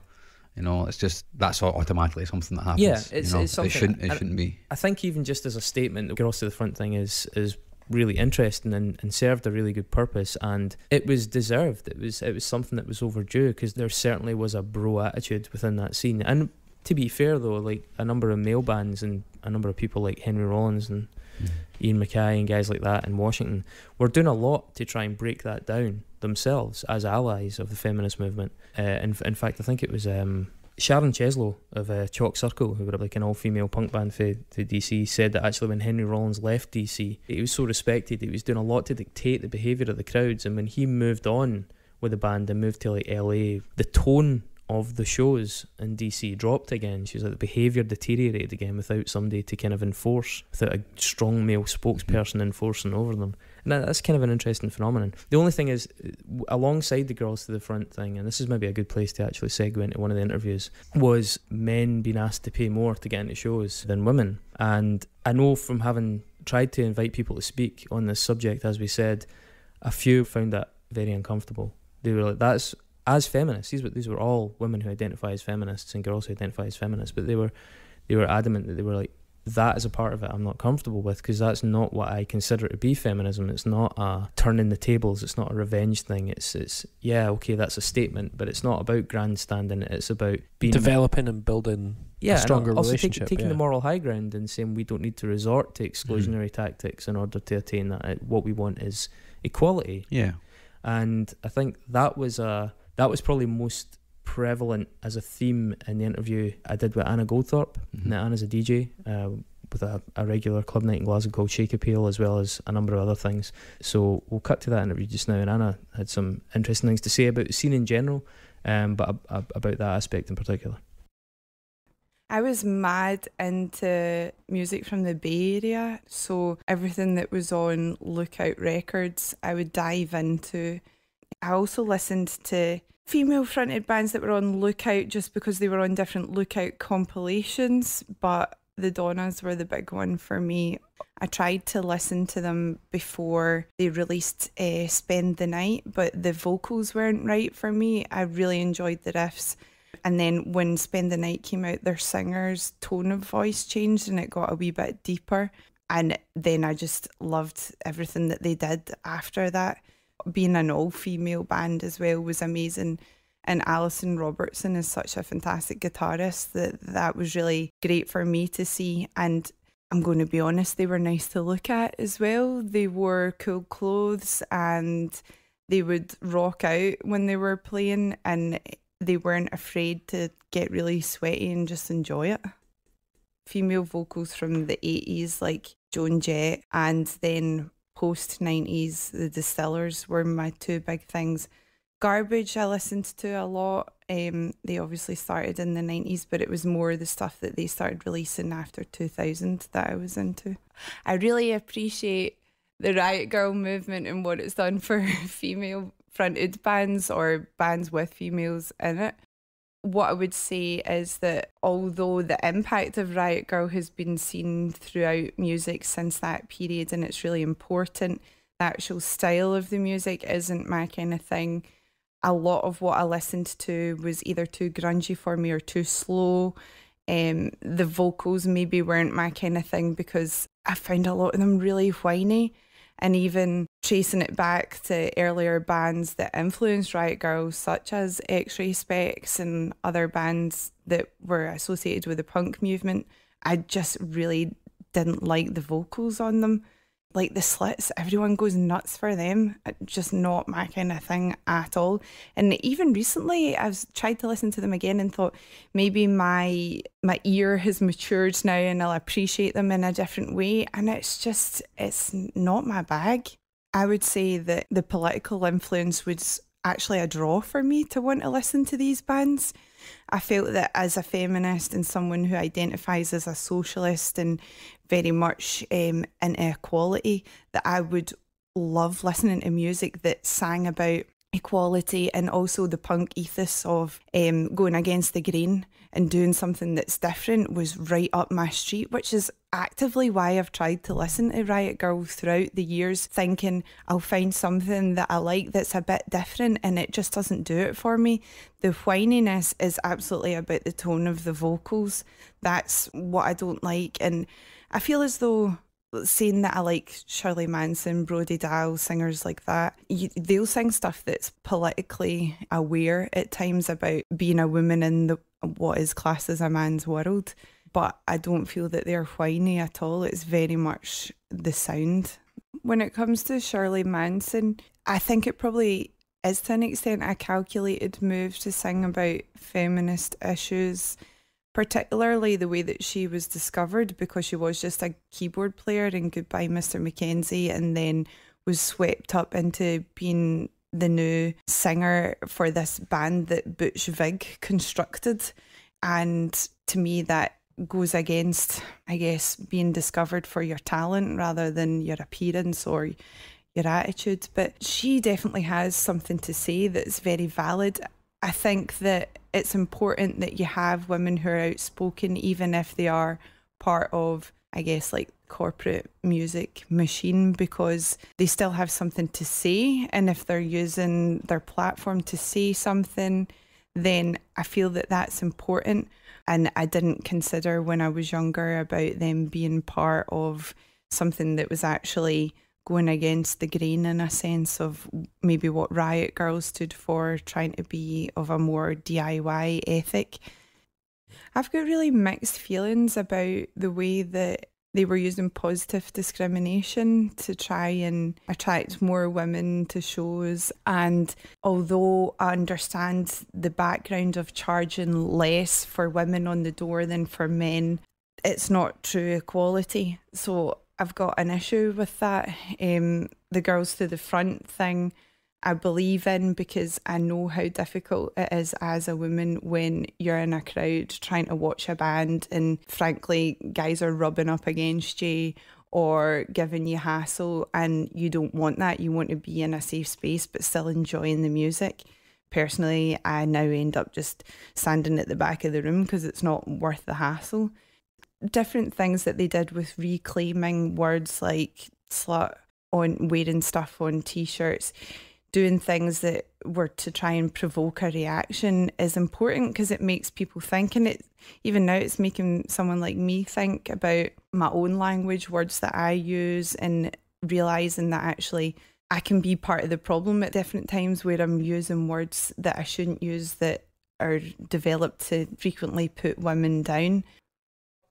you know, it's just that's automatically something that happens. Yeah, it's- you know? it's something- it shouldn't it shouldn't be. I think even just as a statement, the girls to the front thing is is really interesting and, and served a really good purpose and it was deserved. It was it was something that was overdue because there certainly was a bro attitude within that scene. And to be fair though, like a number of male bands and a number of people like Henry Rollins and Ian MacKaye and guys like that in Washington were doing a lot to try and break that down themselves as allies of the feminist movement. Uh, in, in fact, I think it was um, Sharon Cheslow of uh, Chalk Circle, who were like an all female punk band for, for DC, said that actually when Henry Rollins left DC, he was so respected, he was doing a lot to dictate the behaviour of the crowds. And when he moved on with the band and moved to like LA, the tone of the shows in DC dropped again. She was like the behaviour deteriorated again without somebody to kind of enforce, without a strong male spokesperson enforcing over them. And that's kind of an interesting phenomenon. The only thing is, uh, alongside the girls to the front thing, and this is maybe a good place to actually segue into one of the interviews, was men being asked to pay more to get into shows than women. And I know from having tried to invite people to speak on this subject, as we said, a few found that very uncomfortable. They were like, "That's as feminists. These were these were all women who identify as feminists and girls who identify as feminists, but they were they were adamant that they were like." That is a part of it I'm not comfortable with because that's not what I consider to be feminism. It's not a turning the tables. It's not a revenge thing. It's it's yeah okay that's a statement, but it's not about grandstanding. It's about being Developing and building yeah, stronger also take- taking yeah. the moral high ground and saying we don't need to resort to exclusionary tactics in order to attain that. Uh, What we want is equality, Yeah. and I think that was a that was probably most prevalent as a theme in the interview I did with Anna Goldthorp. Mhm. Now Anna's a DJ uh, with a, a regular club night in Glasgow called Shake Appeal, as well as a number of other things. So we'll cut to that interview just now, and Anna had some interesting things to say about the scene in general, um, but ab- ab- about that aspect in particular. I was mad into music from the Bay Area, so everything that was on Lookout Records, I would dive into. I also listened to female fronted bands that were on Lookout just because they were on different Lookout compilations, but the Donnas were the big one for me. I tried to listen to them before they released uh, Spend the Night, but the vocals weren't right for me. I really enjoyed the riffs. And then when Spend the Night came out, their singer's tone of voice changed and it got a wee bit deeper. And then I just loved everything that they did after that. Being an all female band as well was amazing. And Allison Robertson is such a fantastic guitarist that that was really great for me to see. And I'm going to be honest, they were nice to look at as well. They wore cool clothes and they would rock out when they were playing and they weren't afraid to get really sweaty and just enjoy it. Female vocals from the 80s, like Joan Jett, and then post 90s, the Distillers were my two big things. Garbage, I listened to a lot. Um, they obviously started in the 90s, but it was more the stuff that they started releasing after 2000 that I was into. I really appreciate the Riot Girl movement and what it's done for female fronted bands or bands with females in it. What I would say is that although the impact of Riot Girl has been seen throughout music since that period and it's really important, the actual style of the music isn't my kind of thing. A lot of what I listened to was either too grungy for me or too slow. Um, the vocals maybe weren't my kind of thing because I found a lot of them really whiny and even tracing it back to earlier bands that influenced Riot Girls, such as X-Ray Spex and other bands that were associated with the punk movement, I just really didn't like the vocals on them. Like the slits, everyone goes nuts for them. Uh, Just not my kind of thing at all. And even recently, I've tried to listen to them again and thought maybe my my ear has matured now and I'll appreciate them in a different way. And it's just it's not my bag. I would say that the political influence was actually a draw for me to want to listen to these bands. I felt that as a feminist and someone who identifies as a socialist and very much um, into equality, that I would love listening to music that sang about equality and also the punk ethos of um, going against the grain and doing something that's different was right up my street, which is actively why I've tried to listen to Riot Girl throughout the years, thinking I'll find something that I like that's a bit different, and it just doesn't do it for me. The whininess is absolutely about the tone of the vocals. That's what I don't like, and I feel as though saying that I like Shirley Manson, Brody Dalle, singers like that, you, they'll sing stuff that's politically aware at times about being a woman in the what is classed as a man's world. But I don't feel that they're whiny at all. It's very much the sound. When it comes to Shirley Manson, I think it probably is to an extent a calculated move to sing about feminist issues particularly the way that she was discovered because she was just a keyboard player in Goodbye Mr. Mackenzie and then was swept up into being the new singer for this band that Butch Vig constructed. And to me, that goes against, I guess, being discovered for your talent rather than your appearance or your attitude. But she definitely has something to say that's very valid. I think that it's important that you have women who are outspoken, even if they are part of, I guess, like corporate music machine, because they still have something to say. And if they're using their platform to say something, then I feel that that's important. And I didn't consider when I was younger about them being part of something that was actually going against the grain in a sense of maybe what Riot Girls stood for, trying to be of a more DIY ethic. I've got really mixed feelings about the way that they were using positive discrimination to try and attract more women to shows. And although I understand the background of charging less for women on the door than for men, it's not true equality. So I've got an issue with that. Um, the girls to the front thing. I believe in because I know how difficult it is as a woman when you're in a crowd trying to watch a band and frankly guys are rubbing up against you or giving you hassle and you don't want that. You want to be in a safe space but still enjoying the music. Personally, I now end up just standing at the back of the room because it's not worth the hassle. Different things that they did with reclaiming words like slut on wearing stuff on t-shirts doing things that were to try and provoke a reaction is important because it makes people think and it even now it's making someone like me think about my own language words that i use and realizing that actually i can be part of the problem at different times where i'm using words that i shouldn't use that are developed to frequently put women down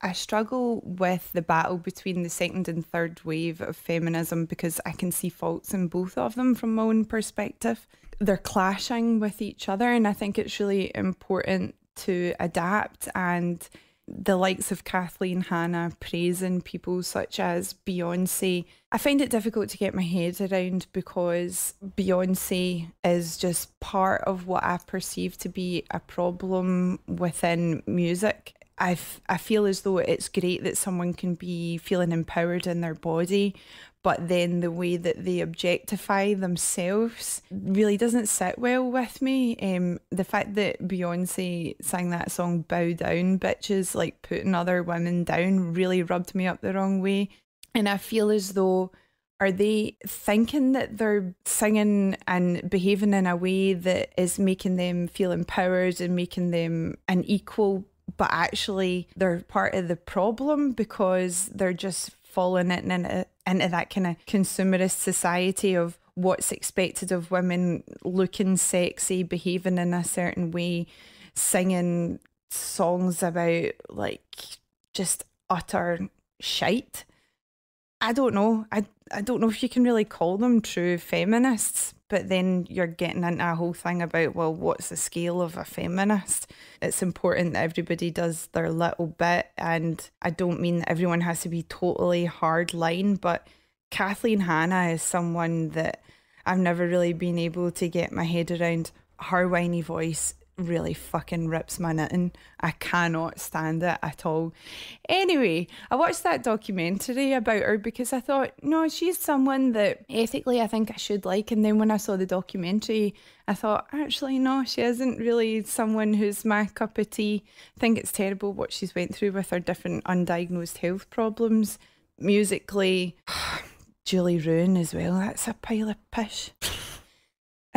I struggle with the battle between the second and third wave of feminism because I can see faults in both of them from my own perspective. They're clashing with each other, and I think it's really important to adapt. And the likes of Kathleen Hanna praising people such as Beyonce, I find it difficult to get my head around because Beyonce is just part of what I perceive to be a problem within music. I, f- I feel as though it's great that someone can be feeling empowered in their body, but then the way that they objectify themselves really doesn't sit well with me. Um, the fact that Beyonce sang that song "Bow Down, Bitches," like putting other women down, really rubbed me up the wrong way, and I feel as though are they thinking that they're singing and behaving in a way that is making them feel empowered and making them an equal but actually they're part of the problem because they're just falling in, in, into that kind of consumerist society of what's expected of women looking sexy, behaving in a certain way, singing songs about like just utter shite. I don't know. I I don't know if you can really call them true feminists, but then you're getting into a whole thing about well, what's the scale of a feminist? It's important that everybody does their little bit, and I don't mean that everyone has to be totally hard line, but Kathleen Hanna is someone that I've never really been able to get my head around. Her whiny voice really fucking rips my knitting. I cannot stand it at all. Anyway, I watched that documentary about her because I thought, no, she's someone that ethically I think I should like. And then when I saw the documentary, I thought, actually, no, she isn't really someone who's my cup of tea. I think it's terrible what she's went through with her different undiagnosed health problems. Musically, Julie Ruin as well. That's a pile of pish.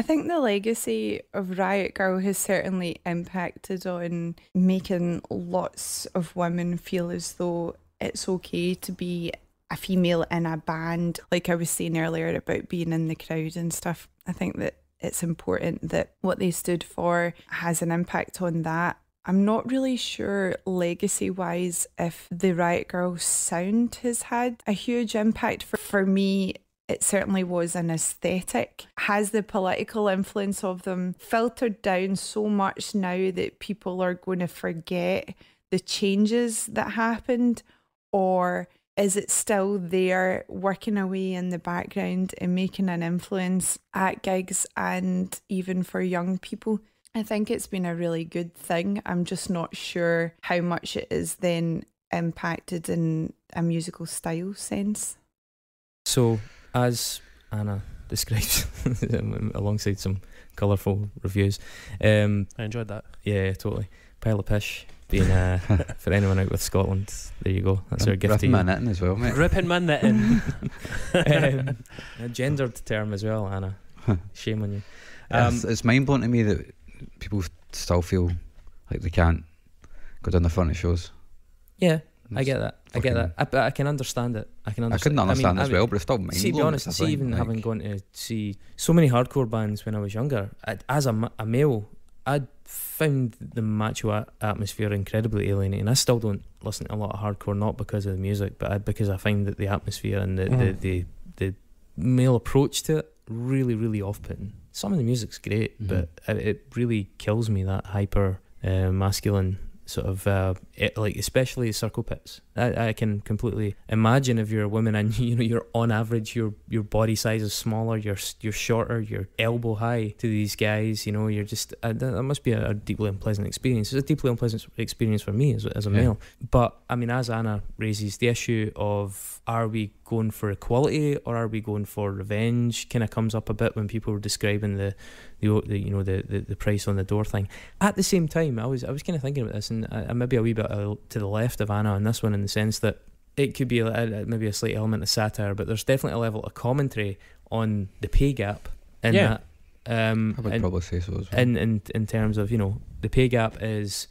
I think the legacy of Riot Girl has certainly impacted on making lots of women feel as though it's okay to be a female in a band. Like I was saying earlier about being in the crowd and stuff. I think that it's important that what they stood for has an impact on that. I'm not really sure legacy wise if the Riot Girl sound has had a huge impact. For, for me, it certainly was an aesthetic. Has the political influence of them filtered down so much now that people are going to forget the changes that happened? Or is it still there working away in the background and making an influence at gigs and even for young people? I think it's been a really good thing. I'm just not sure how much it is then impacted in a musical style sense. So, as Anna describes alongside some colourful reviews. Um, I enjoyed that. yeah, totally. Pile of pish. Being uh, for anyone out with Scotland, there you go. That's our gift to Ripping you. my knitting as well, mate. Ripping my knitting. um, a gendered term as well, Anna. Shame on you. Um, it's, it's mind blowing to me that people still feel like they can't go down the front of shows. yeah, I get that. I get that. I, but I can understand it. I can Understand. I couldn't understand mean, as I- well, but it's still mind See, to be blowing. honest, see, even like- having gone to see so many hardcore bands when I was younger, I, as a, a male, I found the macho atmosphere incredibly alienating. I still don't listen to a lot of hardcore, not because of the music, but I, because I find that the atmosphere and the, the, Mhm. the, the male approach to it really, really off putting. Some of the music's great, Mhm. but it, it really kills me that hyper uh, masculine sort of uh, like especially circle pits. I, I can completely imagine if you're a woman and you know you're on average your your body size is smaller, you're you're shorter, you're elbow high to these guys. You know you're just uh, that, must be a, a deeply unpleasant experience. It's a deeply unpleasant experience for me as a- as a Yeah. male. But I mean, as Anna raises the issue of are we going for equality or are we going for revenge? Kind of comes up a bit when people were describing the the, the you know the, the the price on the door thing. At the same time, I was I was kind of thinking about this, and I, I maybe a wee bit uh, to the left of Anna on this one in the sense that it could be a, a- maybe a slight element of satire, but there's definitely a level of commentary on the pay gap in Yeah. that. Um, I would and- probably say so as well. in, in in terms of you know the pay gap is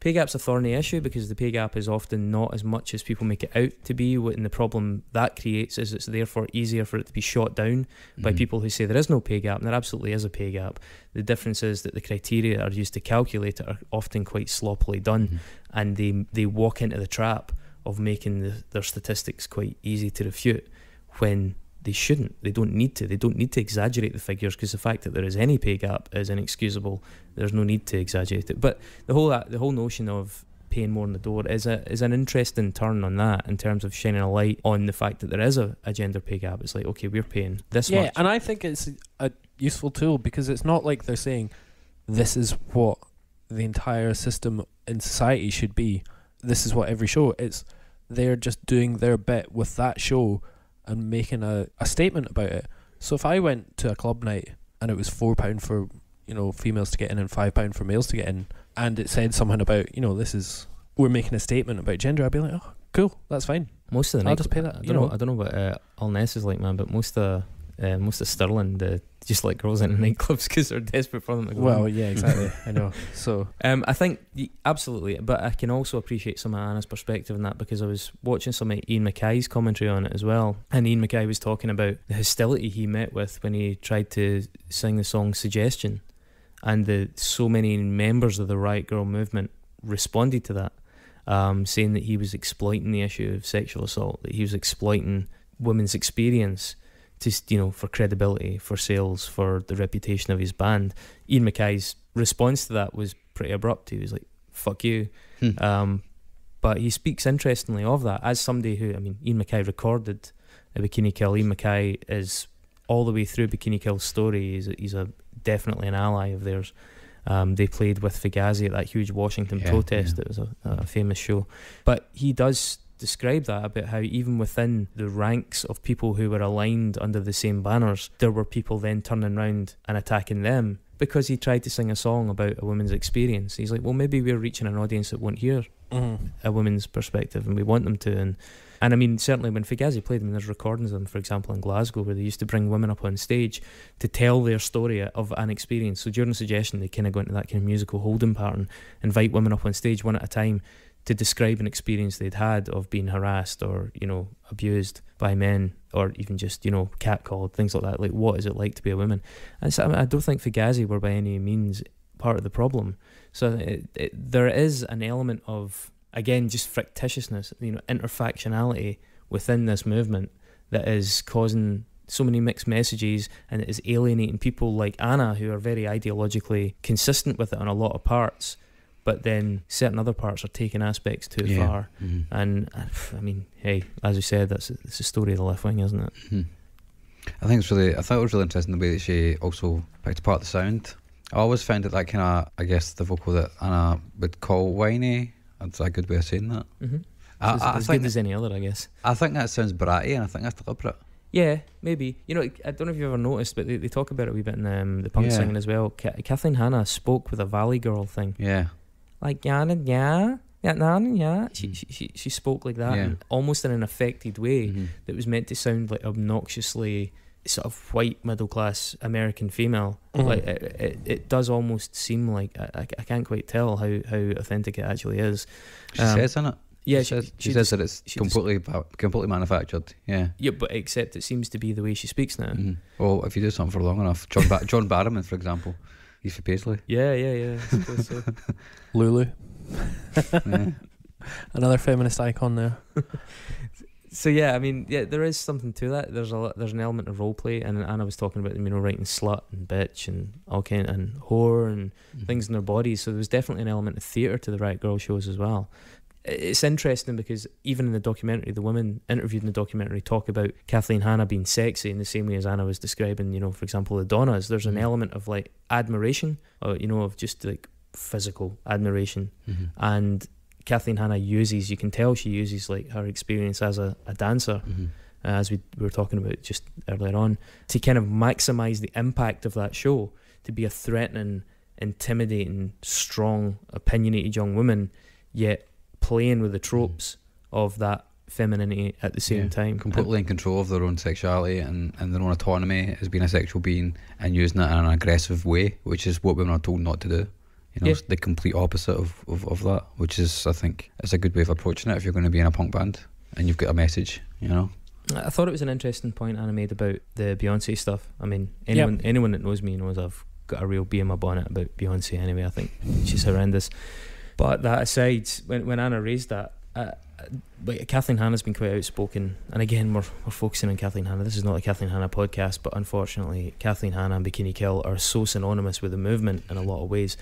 pay gap's a thorny issue because the pay gap is often not as much as people make it out to be and the problem that creates is it's therefore easier for it to be shot down by Mhm. people who say there is no pay gap and there absolutely is a pay gap the difference is that the criteria that are used to calculate it are often quite sloppily done Mhm. and they they walk into the trap of making the, their statistics quite easy to refute when they shouldn't. They don't need to. They don't need to exaggerate the figures because the fact that there is any pay gap is inexcusable. There's no need to exaggerate it. But the whole the whole notion of paying more on the door is a is an interesting turn on that in terms of shining a light on the fact that there is a, a gender pay gap. It's like okay, we're paying this yeah, much. and I think it's a useful tool because it's not like they're saying this is what the entire system in society should be. This is what every show. It's they're just doing their bit with that show and making a, a statement about it. So if I went to a club night and it was four pound for you know females to get in and five pound for males to get in, and it said something about you know this is we're making a statement about gender, I'd be like, oh, cool, that's fine. Most of the night, I'll night, just pay that, I you don't know. know. I don't know what uh, Alness is like, man, but most of uh, most of Stirling, the just like girls in nightclubs because they're desperate for them to go. Well, in. yeah, exactly. I know. So Um, I think absolutely, but I can also appreciate some of Anna's perspective in that because I was watching some of Ian MacKaye's commentary on it as well, and Ian MacKaye was talking about the hostility he met with when he tried to sing the song "Suggestion," and the so many members of the Riot Girl movement responded to that, um, saying that he was exploiting the issue of sexual assault, that he was exploiting women's experience. Just you know, for credibility, for sales, for the reputation of his band. Ian MacKaye's response to that was pretty abrupt. He was like, "Fuck you." Hmm. Um, but he speaks interestingly of that as somebody who, I mean, Ian MacKaye recorded a Bikini Kill. Ian MacKaye is all the way through Bikini Kill's story. He's a, he's a definitely an ally of theirs. Um, they played with Fugazi at that huge Washington Yeah, protest. yeah. It was a, a famous show. But he does describe that about how even within the ranks of people who were aligned under the same banners, there were people then turning round and attacking them because he tried to sing a song about a woman's experience. He's like, well, maybe we're reaching an audience that won't hear mhm. a woman's perspective, and we want them to. And and I mean, certainly when Fugazi played them, there's recordings of them, for example, in Glasgow, where they used to bring women up on stage to tell their story of an experience. So during the suggestion, they kind of go into that kind of musical holding pattern, invite women up on stage one at a time to describe an experience they'd had of being harassed or you know abused by men or even just you know catcalled things like that. Like what is it like to be a woman? And so, I, don't think Fugazi were by any means part of the problem. So it, it, there is an element of again just fictitiousness you know interfactionality within this movement that is causing so many mixed messages and it is alienating people like Anna who are very ideologically consistent with it on a lot of parts but then certain other parts are taking aspects too Yeah. far Mhm. and I mean hey as you said that's it's the story of the left wing isn't it Mhm. I think it's really. I thought it was really interesting the way that she also picked apart the sound. I always found it that kind of. I guess the vocal that Anna would call whiny. That's a good way of saying that. mm-hmm. I, as, I, as think good as any other I guess I think that sounds bratty, and I think that's deliberate. Yeah, maybe. You know, I don't know if you've ever noticed, but they, they talk about it a wee bit in um, the punk Yeah. singing as well. Ka- Kathleen Hanna spoke with a Valley Girl thing, Yeah. Like yeah, and yeah, yeah, nah, and yeah. She, she she she spoke like that, Yeah. and almost in an affected way Mhm. that was meant to sound like obnoxiously sort of white middle class American female. Mhm. Like it, it, it does almost seem like I, I, I can't quite tell how how authentic it actually is. She Um, says in it. Yeah, she, she, says, she, she says just- that it's she completely ba- completely manufactured. Yeah. yeah, but except it seems to be the way she speaks now. Mhm. Well, if you do something for long enough, John ba- John Barrowman, for example, he's for Paisley. Yeah, yeah, yeah. I suppose so. Lulu, yeah. another feminist icon there. so yeah, I mean, yeah, there is something to that. There's a lo- there's an element of role play, and Anna was talking about them, you know, writing slut and bitch and all kind and whore and mm-hmm. things in their bodies. So there was definitely an element of theatre to the Riot Girl shows as well. It's interesting because even in the documentary, the women interviewed in the documentary talk about Kathleen Hanna being sexy in the same way as Anna was describing, you know, for example, the Donnas. There's an Mhm. element of like admiration, or you know, of just like physical admiration Mhm. and Kathleen Hanna uses you can tell she uses like her experience as a, a dancer Mhm. uh, as we were talking about just earlier on to kind of maximize the impact of that show to be a threatening intimidating strong opinionated young woman yet playing with the mm. tropes of that femininity at the same Yeah, time completely in control of their own sexuality and, and their own autonomy as being a sexual being and using it in an aggressive way, which is what women are told not to do. You know, Yeah. it's the complete opposite of, of, of that, which is, I think, it's a good way of approaching it if you're going to be in a punk band and you've got a message, you know. I thought it was an interesting point Anna made about the Beyonce stuff. I mean, anyone anyone that knows me knows I've got a real bee in my bonnet about Beyonce anyway. I think she's horrendous. But that aside, when when Anna raised that, uh, like Kathleen Hanna's been quite outspoken, and again we're we're focusing on Kathleen Hanna. This is not a Kathleen Hanna podcast, but unfortunately, Kathleen Hanna and Bikini Kill are so synonymous with the movement in a lot of ways,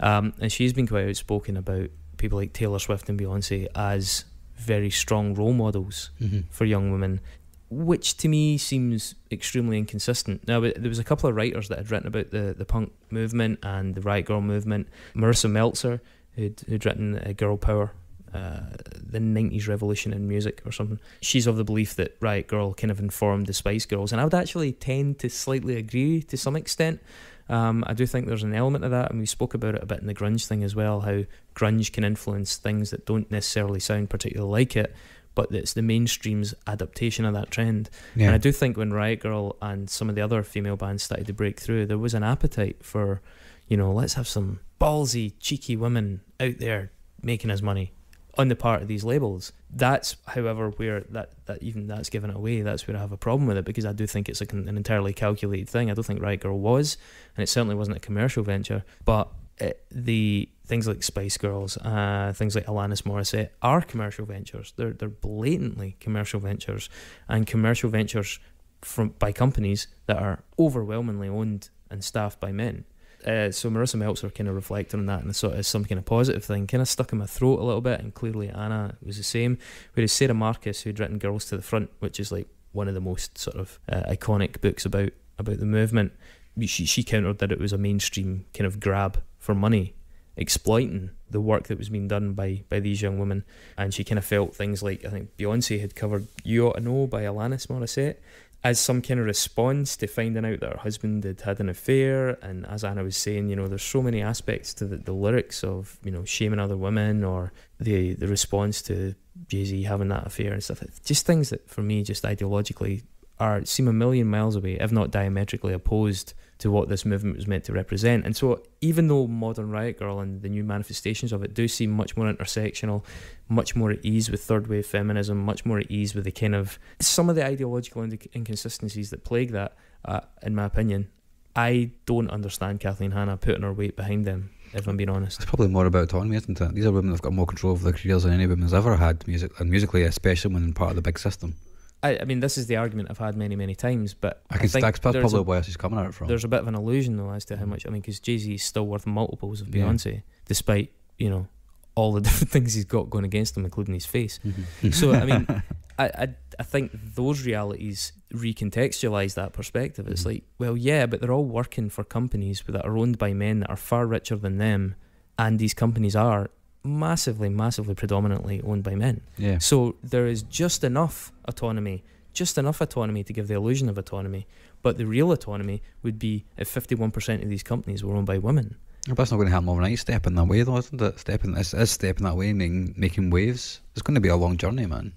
um, and she's been quite outspoken about people like Taylor Swift and Beyonce as very strong role models Mm-hmm. for young women, which to me seems extremely inconsistent. Now, there was a couple of writers that had written about the, the punk movement and the Riot Girl movement. Marisa Meltzer, who'd, who'd written uh, Girl Power, uh, the 90s revolution in music or something. She's of the belief that Riot Girl kind of informed the Spice Girls, and I would actually tend to slightly agree to some extent. Um, I do think there's an element of that, and we spoke about it a bit in the grunge thing as well. How grunge can influence things that don't necessarily sound particularly like it, but it's the mainstream's adaptation of that trend. Yeah. And I do think when Riot Girl and some of the other female bands started to break through, there was an appetite for, you know, let's have some ballsy, cheeky women out there making us money on the part of these labels. That's, however, where that, that even that's given away. That's where I have a problem with it because I do think it's like an, an entirely calculated thing. I don't think Riot Girl was, and it certainly wasn't a commercial venture. But it, the things like Spice Girls, uh, things like Alanis Morissette are commercial ventures. They're they're blatantly commercial ventures, and commercial ventures from by companies that are overwhelmingly owned and staffed by men. Uh, so Marisa Meltzer kind of reflected on that and it as some kind of positive thing, kind of stuck in my throat a little bit. And clearly Anna was the same. Whereas Sara Marcus, who'd written Girls to the Front, which is like one of the most sort of uh, iconic books about about the movement, she she countered that it was a mainstream kind of grab for money, exploiting the work that was being done by by these young women. And she kind of felt things like I think Beyonce had covered "You Ought to Know" by Alanis Morissette as some kind of response to finding out that her husband had had an affair. And as Anna was saying, you know, there's so many aspects to the, the lyrics of you know shaming other women or the the response to Jay Z having that affair and stuff. Just things that for me, just ideologically, are seem a million miles away, if not diametrically opposed to what this movement was meant to represent. And so, even though Modern Riot Girl and the new manifestations of it do seem much more intersectional, much more at ease with third wave feminism, much more at ease with the kind of some of the ideological inconsistencies that plague that, uh, in my opinion, I don't understand Kathleen Hanna putting her weight behind them. If I'm being honest, It's probably more about autonomy, isn't it? These are women that've got more control of their careers than any women's ever had, music and musically, especially when part of the big system. I, I mean, this is the argument I've had many, many times. But I can think that's probably a- where she's coming out from. there's a bit of an illusion though as to how much I mean because Jay Z is still worth multiples of Yeah. Beyonce despite you know all the different things he's got going against him including his face Mhm. so I mean I, I I think those realities recontextualize that perspective it's Mhm. like well yeah but they're all working for companies that are owned by men that are far richer than them and these companies are massively massively predominantly owned by men yeah. so there is just enough autonomy just enough autonomy to give the illusion of autonomy. But the real autonomy would be if 51% of these companies were owned by women. But that's not going to happen overnight. Stepping that way, though, isn't it? Stepping is, is stepping that way, making, making waves. It's going to be a long journey, man.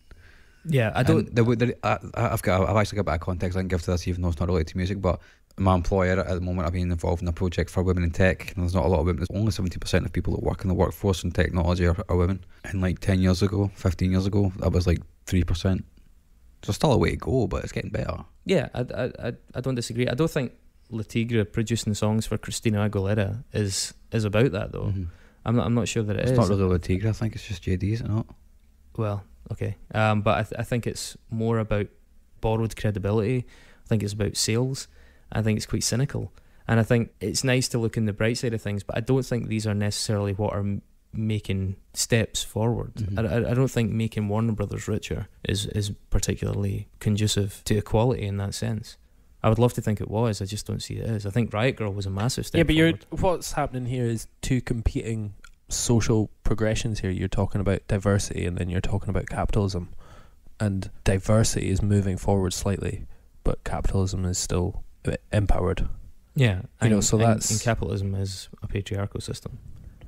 Yeah, I don't. The, the, I, I've got. I've actually got a bit of context I can give to this, even though it's not related to music. But my employer at the moment, I've been involved in a project for women in tech, and there's not a lot of women. There's only seventy percent of people that work in the workforce in technology are, are women. And like ten years ago, fifteen years ago, that was like three percent. So still a way to go, but it's getting better. Yeah, I, I, I, I don't disagree. I don't think Le Tigre producing songs for Christina Aguilera is is about that though. Mhm. I'm not, I'm not sure that it It's is. not really Le Tigre. I think it's just JD, is it not? Well, okay. Um, but I, th- I think it's more about borrowed credibility. I think it's about sales. I think it's quite cynical. And I think it's nice to look in the bright side of things, but I don't think these are necessarily what are m- making steps forward. Mhm. I, I, don't think making Warner Brothers richer is, is particularly conducive to equality in that sense. I would love to think it was. I just don't see it as. I think Riot Girl was a massive step yeah, but you're what's happening here is two competing social progressions here. You're talking about diversity, and then you're talking about capitalism, and diversity is moving forward slightly, but capitalism is still empowered. Yeah, You know, so and- that's- and capitalism is a patriarchal system.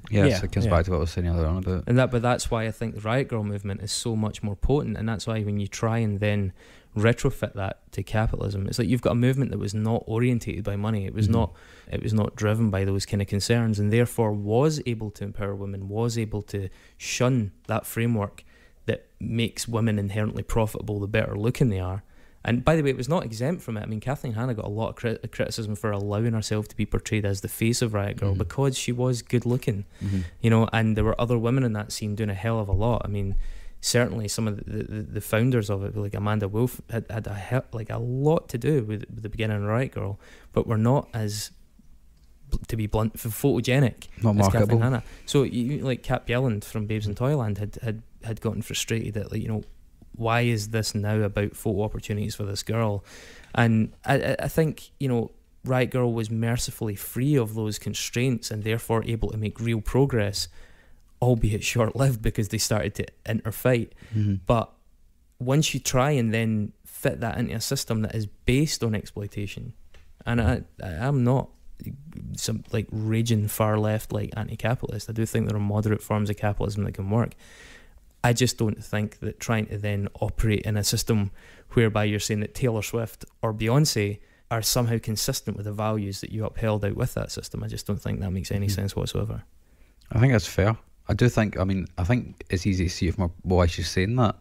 Yes, Yeah, it comes yeah. back to what I was saying earlier on about. And that, but that's why I think the Riot Girl movement is so much more potent, and that's why when you try and then retrofit that to capitalism, it's like you've got a movement that was not orientated by money. It was Mhm. not, it was not driven by those kind of concerns, and therefore was able to empower women, was able to shun that framework that makes women inherently profitable the better looking they are. And by the way, it was not exempt from it. I mean, Kathleen Hanna got a lot of crit- criticism for allowing herself to be portrayed as the face of Riot Girl Mhm. because she was good looking Mhm. you know, and there were other women in that scene doing a hell of a lot. I mean, certainly some of the, the, the founders of it, like Amanda Wolf, had, had a hell, like a lot to do with, with the beginning of Riot Girl, but were not as, to be blunt, photogenic Not as Kathleen. Hanna. So you like Kat Bjelland from Babes in Toyland had, had had gotten frustrated that like you know why is this now about photo opportunities for this girl, and I I- think you know Riot Girl was mercifully free of those constraints and therefore able to make real progress, albeit short lived because they started to interfight. Mhm. But once you try and then fit that into a system that is based on exploitation, and I, I am not some like raging far left like anti-capitalist. I do think there are moderate forms of capitalism that can work. I just don't think that trying to then operate in a system whereby you're saying that Taylor Swift or Beyonce are somehow consistent with the values that you upheld out with that system. I just don't think that makes any Mhm. sense whatsoever. I think that's fair. I do think. I mean, I think it's easy to see from why she's saying that.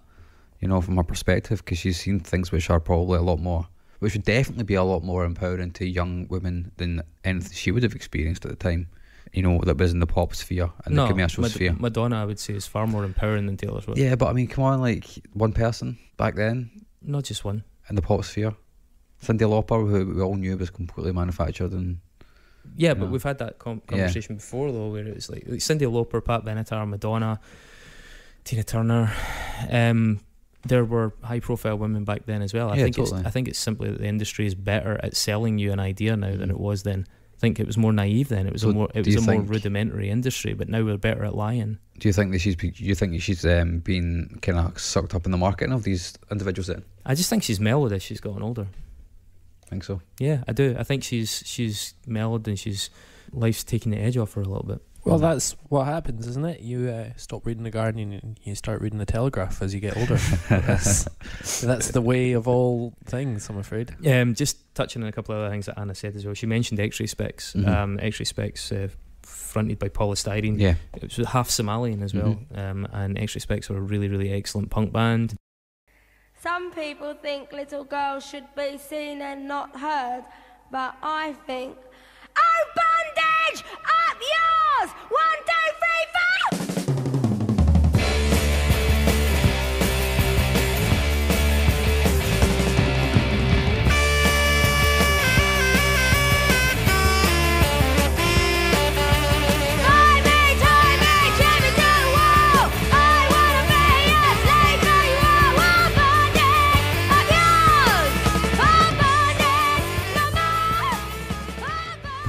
You know, from her perspective, because she's seen things which are probably a lot more, which would definitely be a lot more empowering to young women than anything she would have experienced at the time. You know, that was in the pop sphere and the commercial Mad- sphere. Madonna, I would say, is far more empowering than Taylor Swift. Yeah, but I mean, come on, like one person back then Not just one. in the pop sphere, Cyndi Lauper, who we all knew was completely manufactured, and Yeah, but Yeah. we've had that com- Yeah. conversation before though, where it's like, like Cyndi Lauper, Pat Benatar, Madonna, Tina Turner. Um, there were high-profile women back then as well. I Yeah, think totally. it's I think it's simply that the industry is better at selling you an idea now than Mhm. it was then. I think it was more naive then. It was So a more it was a more rudimentary industry, but now we're better at lying. do you think that she's? Do you think she's um, been kind of sucked up in the marketing of these individuals? Then I just think she's mellowed as she's gotten older. I think so. Yeah, I do. I think she's she's mellowed and she's life's taking the edge off her a little bit. Well, that's what happens, isn't it? You uh, stop reading the Guardian and you start reading the Telegraph as you get older. that's, that's the way of all things, I'm afraid. Um, just touching on a couple of other things that Anna said as well. She mentioned X-Ray Spex. Mhm. Um, X-Ray Spex uh, fronted by Poly Styrene. Yeah. It was half Somalian as well. Um, and X-Ray Spex are a really, really excellent punk band. Some people think little girls should be seen and not heard, but I think, oh bondage, up yours!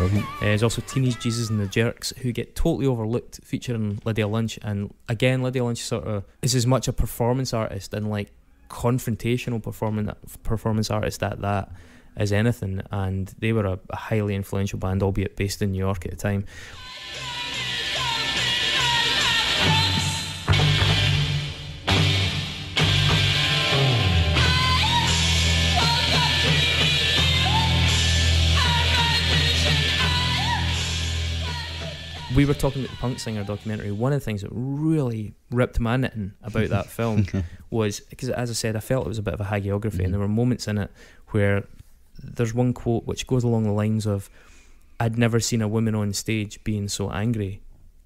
Brilliant. Uh, there's also Teenage Jesus and the Jerks, who get totally overlooked, featuring Lydia Lunch. And again, Lydia Lunch sort of is as much a performance artist and like confrontational performance performance artist at that as anything, and they were a, a highly influential band, albeit based in New York at the time. We were talking about the Punk Singer documentary. One of the things that really ripped my knitting about that film was because, as I said, I felt it was a bit of a hagiography, Mhm. and there were moments in it where there's one quote which goes along the lines of, "I'd never seen a woman on stage being so angry."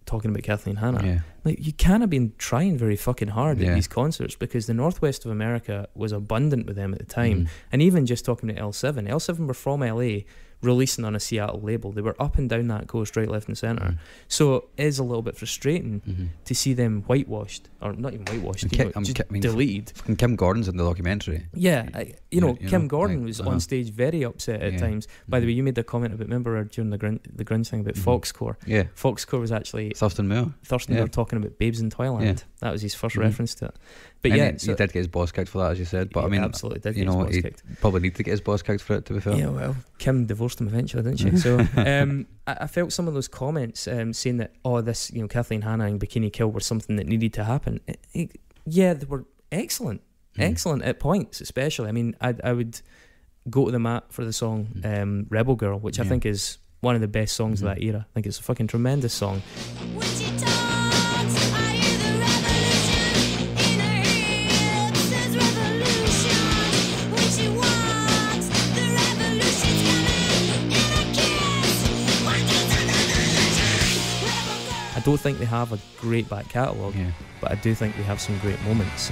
Talking about Kathleen Hanna, Yeah. like you can't have been trying very fucking hard Yeah. at these concerts because the northwest of America was abundant with them at the time, Mhm. and even just talking to L7, L7 were from LA, releasing on a Seattle label. They were up and down that coast, right, left, and center. Mhm. So it is a little bit frustrating Mhm. to see them whitewashed, or not even whitewashed, And you know, I'm just Ki- I mean, deleted. Fucking Kim Gordon's in the documentary. Yeah, I, you know, you Kim know, Gordon like, was uh-huh. on stage very upset at Yeah. times. By the Mhm. way, you made the comment about remember during the grunge, the grunge thing about Mhm. Foxcore. Yeah. Foxcore was actually Thurston Moore. Thurston Yeah. were talking about Babes in Toyland. Yeah. That was his 1st Mhm. reference to it. But And yeah, he, so he did get his boss kicked for that, as you said. But I he mean, absolutely did. you get know, balls he- kicked. probably need to get his boss kicked for it. To be fair. Yeah, well, Kim divorced him eventually, didn't she? So um, I, I felt some of those comments um, saying that, oh, this, you know, Kathleen Hanna and Bikini Kill were something that needed to happen. It- it- yeah, they were excellent, Mm. excellent at points, especially. I mean, I, I would go to the mat for the song Mm. um, Rebel Girl, which I think is one of the best songs Mhm. of that era. I think it's a fucking tremendous song. I don't think they have a great back catalogue, Yeah. but I do think they have some great moments.